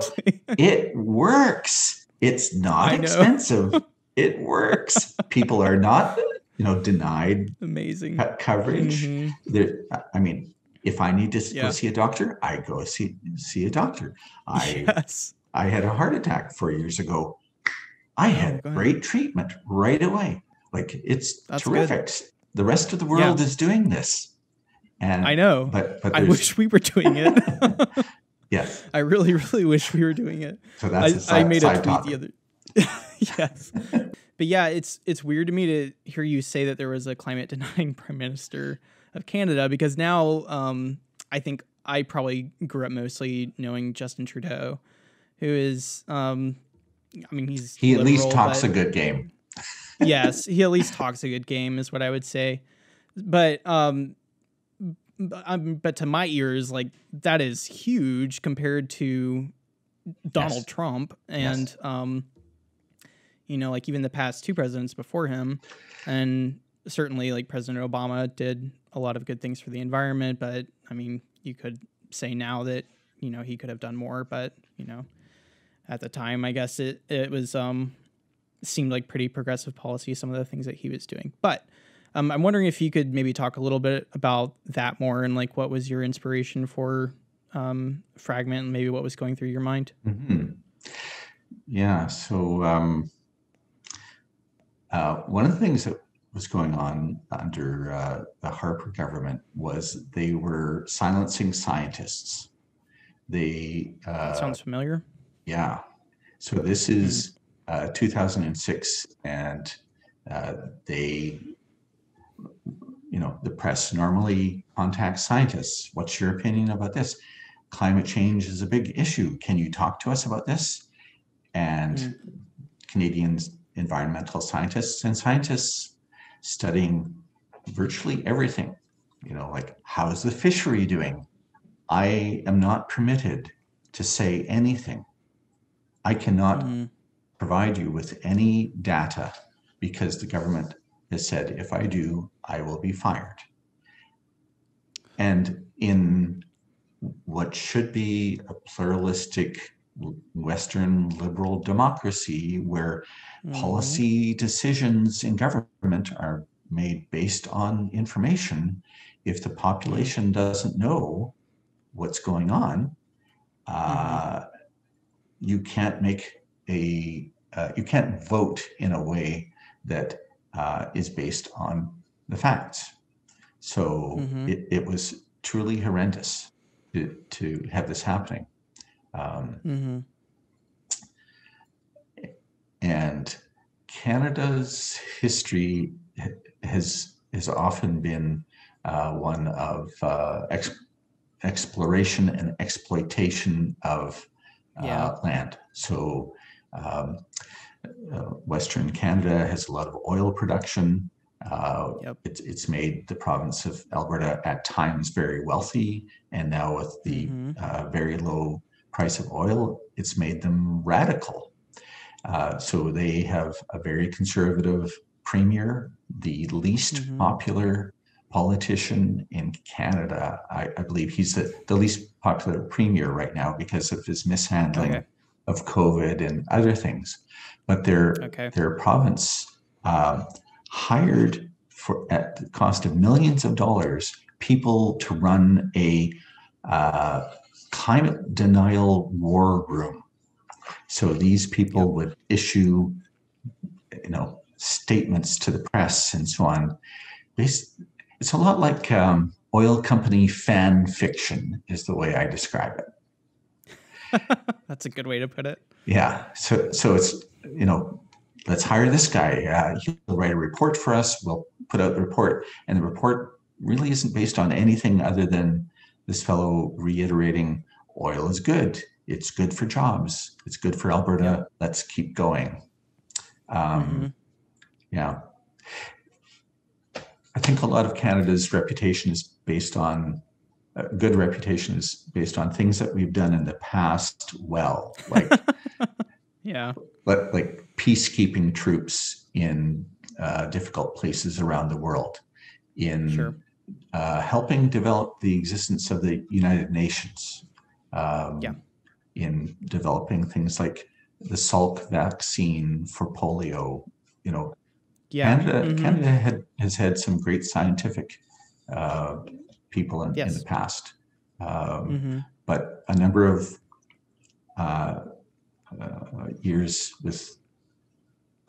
it works. It's not expensive. it works. People are not, you know, denied Amazing. co- coverage. Mhm. There, I mean, if I need to Yeah. go see a doctor, I go see see a doctor. I Yes. I had a heart attack four years ago. I oh, had Oh, great treatment right away. Like it's That's good. terrific. The rest of the world is doing this, and I know. But but I wish we were doing it. [laughs] yes. I really, really wish we were doing it. So I, that's I side, made a tweet topic. the other. [laughs] yes, [laughs] but yeah, it's it's weird to me to hear you say that there was a climate denying prime minister of Canada because now um, I think I probably grew up mostly knowing Justin Trudeau, who is um, I mean he's He at least talks but- a good game. yes, he at least talks a good game, is what I would say. But um, b- um, but to my ears, like that is huge compared to Donald Yes. Trump, and um, you know, like even the past two presidents before him, and certainly like President Obama did a lot of good things for the environment. But I mean, you could say now that you know he could have done more, but you know, at the time, I guess it it was um seemed like pretty progressive policy, some of the things that he was doing. But um, I'm wondering if you could maybe talk a little bit about that more and like what was your inspiration for um, Fragment and maybe what was going through your mind. Mhm. Yeah. So um, uh, one of the things that was going on under uh, the Harper government was they were silencing scientists. They uh, sounds familiar. Yeah. So this is uh, 2006, and uh, they, you know, the press normally contacts scientists. What's your opinion about this? Climate change is a big issue. Can you talk to us about this? And mm. Canadian environmental scientists and scientists studying virtually everything, you know, like how's the fishery doing? I am not permitted to say anything. I cannot mm-hmm. provide you with any data because the government has said if I do, I will be fired. And in what should be a pluralistic Western liberal democracy where mm-hmm. policy decisions in government are made based on information, if the population doesn't know what's going on, uh, mm-hmm. you can't make a uh, you can't vote in a way that uh, is based on the facts. So mm-hmm. it, it was truly horrendous to, to have this happening. Um, mm-hmm. And Canada's history has has often been uh, one of uh, ex- exploration and exploitation of uh, yeah. land. So, um, uh, Western Canada has a lot of oil production. Uh, yep. it's, it's made the province of Alberta at times very wealthy, and now with the mm-hmm. Uh, very low price of oil, it's made them radical. Uh, so they have a very conservative premier, the least mm-hmm. popular politician in Canada. I, I believe he's the, the, least popular premier right now because of his mishandling okay. of COVID and other things. But their okay. their province uh, hired for at the cost of millions of dollars people to run a uh, climate denial war room. So these people would issue, you know, statements to the press and so on. It's, it's a lot like um, oil company fan fiction, is the way I describe it. [laughs] That's a good way to put it. Yeah. So so it's you know, let's hire this guy. Uh, he'll write a report for us. We'll put out the report, and the report really isn't based on anything other than this fellow reiterating oil is good. It's good for jobs. It's good for Alberta. Yeah. Let's keep going. Um, mm-hmm. Yeah. I think a lot of Canada's reputation is based on a good reputation is based on things that we've done in the past well, like [laughs] yeah, like, like peacekeeping troops in uh, difficult places around the world, in sure uh, helping develop the existence of the United Nations. Um, yeah. In developing things like the Salk vaccine for polio, you know, yeah. Canada, mm-hmm. Canada had, has had some great scientific uh, people in, yes. in, the past, um, mm-hmm. but a number of uh, uh, years with,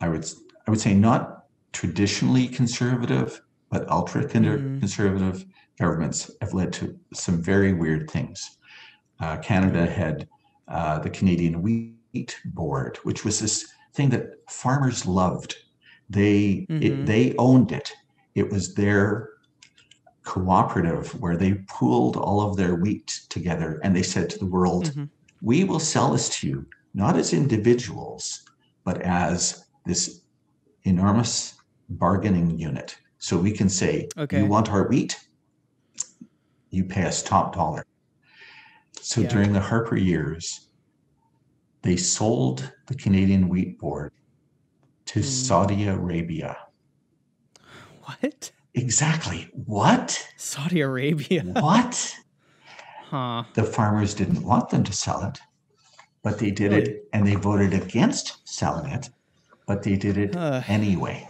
I would I would say not traditionally conservative, but ultra mm-hmm. conservative governments have led to some very weird things. Uh, Canada had uh, the Canadian Wheat Board, which was this thing that farmers loved. They mm-hmm. it, they owned it. It was their cooperative where they pooled all of their wheat together, and they said to the world, mm-hmm. "We will sell this to you not as individuals, but as this enormous bargaining unit." So we can say, okay. you want our wheat? You pay us top dollar. So yeah. during the Harper years, they sold the Canadian Wheat Board to mm. Saudi Arabia. What? Exactly. What? Saudi Arabia. what? [laughs] Huh. The farmers didn't want them to sell it, but they did really? it and they voted against selling it, but they did it uh. anyway.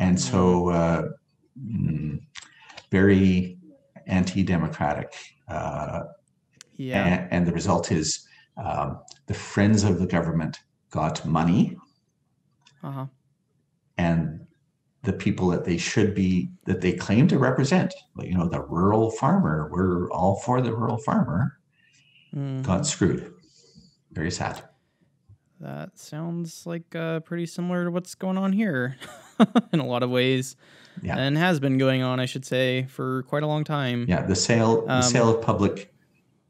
And so, uh, mm, very anti democratic. Uh, yeah. And, and, the result is um, the friends of the government got money Uh-huh. and the people that they should be that they claim to represent like you know the rural farmer we're all for the rural farmer Mhm. got screwed very sad That sounds like uh, pretty similar to what's going on here [laughs] [laughs] in a lot of ways, Yeah. and has been going on, I should say, for quite a long time. yeah the sale the Um, sale of public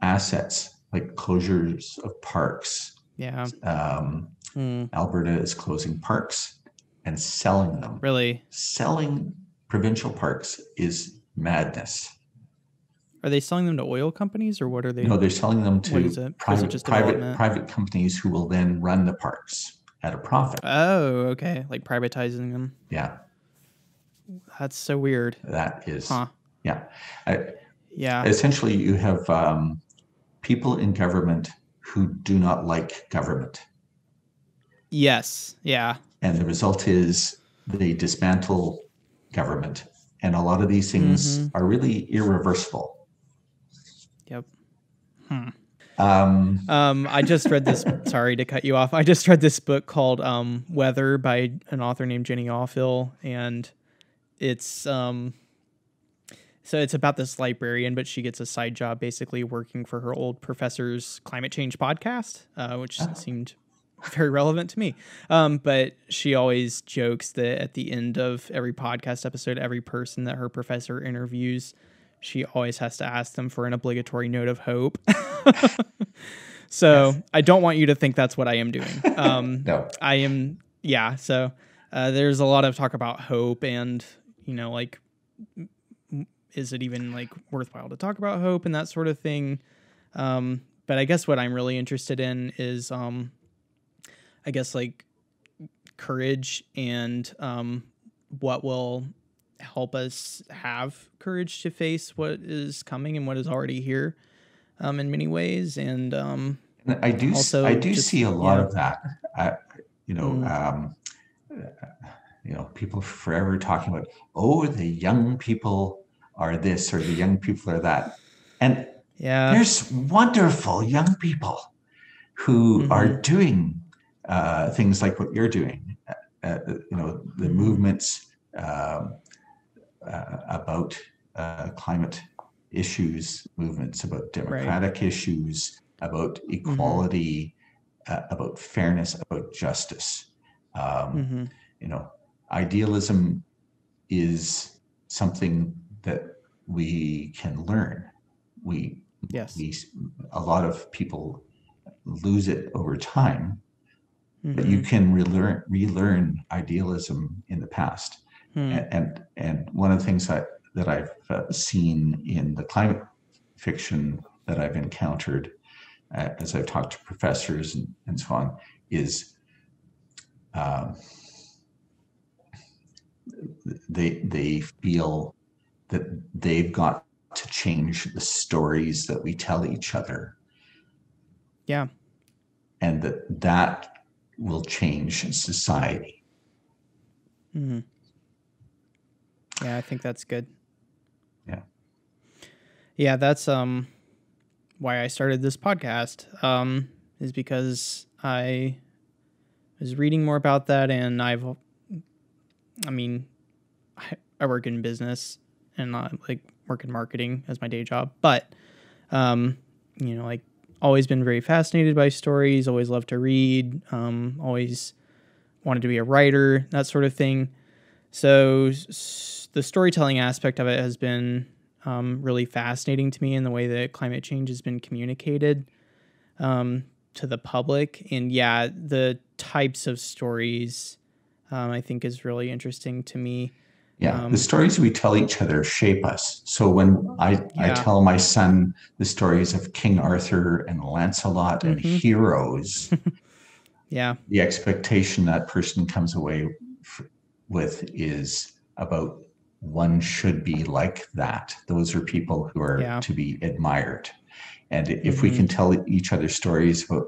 assets like closures of parks Yeah. um, Mm, alberta is closing parks and selling them really? selling provincial parks is madness Are they selling them to oil companies or what are they? no they're selling them What is it? Or is to private private private companies who will then run the parks at a profit oh, okay. Like privatizing them. yeah That's so weird. that is Huh. yeah I, Yeah. essentially you have um, people in government who do not like government yes. Yeah. and the result is they dismantle government and a lot of these things Mhm. are really irreversible Yep. Hmm. Um, Um, I just read this. [laughs] sorry to cut you off. I just read this book called um, Weather by an author named Jenny Offill, and it's um, so it's about this librarian, but she gets a side job basically working for her old professor's climate change podcast, uh, which Oh. seemed very relevant to me. Um, but she always jokes that at the end of every podcast episode, every person that her professor interviews, she always has to ask them for an obligatory note of hope. [laughs] so I don't want you to think that's what I am doing. Um, [laughs] no I am, yeah. So uh, there's a lot of talk about hope and, you know, like, is it even like worthwhile to talk about hope and that sort of thing? Um, but I guess what I'm really interested in is, um, I guess like courage and um, what will help us have courage to face what is coming and what is already here um, in many ways. And um, And I do, Also, I do just- see a lot yeah. of that. I, you know, Mm. um, you know, people forever talking about, oh, the young people are this or the young people are that, and yeah, there's wonderful young people who Mm-hmm. are doing uh, things like what you're doing. Uh, uh, you know, the movements um, uh, about uh, climate issues, movements about democratic issues, about Mm-hmm. equality, uh, about fairness, about justice. Um, hmm you know, idealism is something that we can learn. We yes. we a lot of people lose it over time, but Mhm. you can relearn relearn idealism in the past. Hmm. And and, and one of the things that that I've uh, seen in the climate fiction that I've encountered uh, as I've talked to professors and, and so on is um, they they feel that they've got to change the stories that we tell each other Yeah. and that that will change society hmm Yeah, I think that's good. Yeah. Yeah, that's um why I started this podcast. Um is because I was reading more about that and I've I mean I, I work in business and I like work in marketing as my day job, but um you know, like always been very fascinated by stories, always loved to read, um always wanted to be a writer, that sort of thing. So s- the storytelling aspect of it has been um, really fascinating to me in the way that climate change has been communicated um, to the public. And yeah, the types of stories um, I think is really interesting to me. yeah Um, the stories we tell each other shape us so when i i tell my son the stories of king arthur and lancelot and Mhm. heroes [laughs] Yeah. the expectation that person comes away f- with is about one should be like that. Those are people who are Yeah. to be admired. And if we can tell each other stories about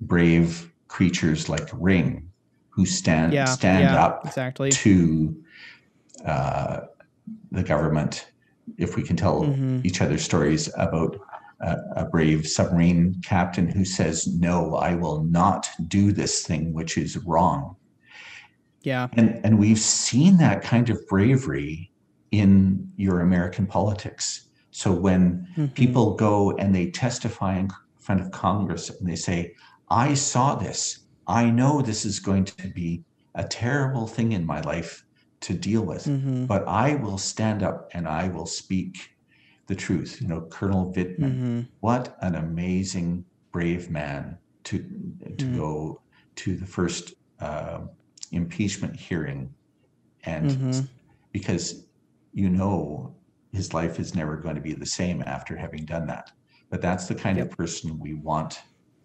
brave creatures like Ring, who stand Yeah. stand yeah, up Exactly. to uh, the government, if we can tell Mhm. each other stories about a, a brave submarine captain who says, No, I will not do this thing which is wrong. Yeah. And, and we've seen that kind of bravery in your American politics. So when mm-hmm. people go and they testify in front of Congress and they say, I saw this, I know this is going to be a terrible thing in my life to deal with, mm-hmm. but I will stand up and I will speak the truth. You know, Colonel Vindman, mm-hmm. what an amazing, brave man to to mm-hmm. go to the first uh, impeachment hearing, and mm-hmm. because you know his life is never going to be the same after having done that. But that's the kind yep. of person we want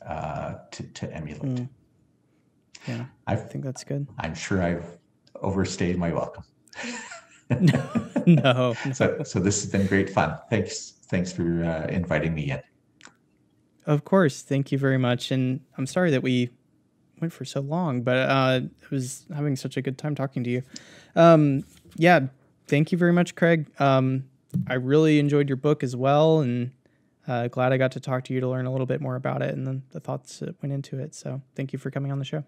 uh, to, to emulate. Mm. Yeah, i think that's good. I'm sure I've overstayed my welcome. [laughs] no, [laughs] no. So, so this has been great fun. Thanks, thanks for uh, inviting me in. Of course, thank you very much. And I'm sorry that we went for so long, but uh, I was having such a good time talking to you. Um, yeah, thank you very much, Craig. Um, I really enjoyed your book as well, and uh, glad I got to talk to you to learn a little bit more about it and the, the thoughts that went into it. So thank you for coming on the show.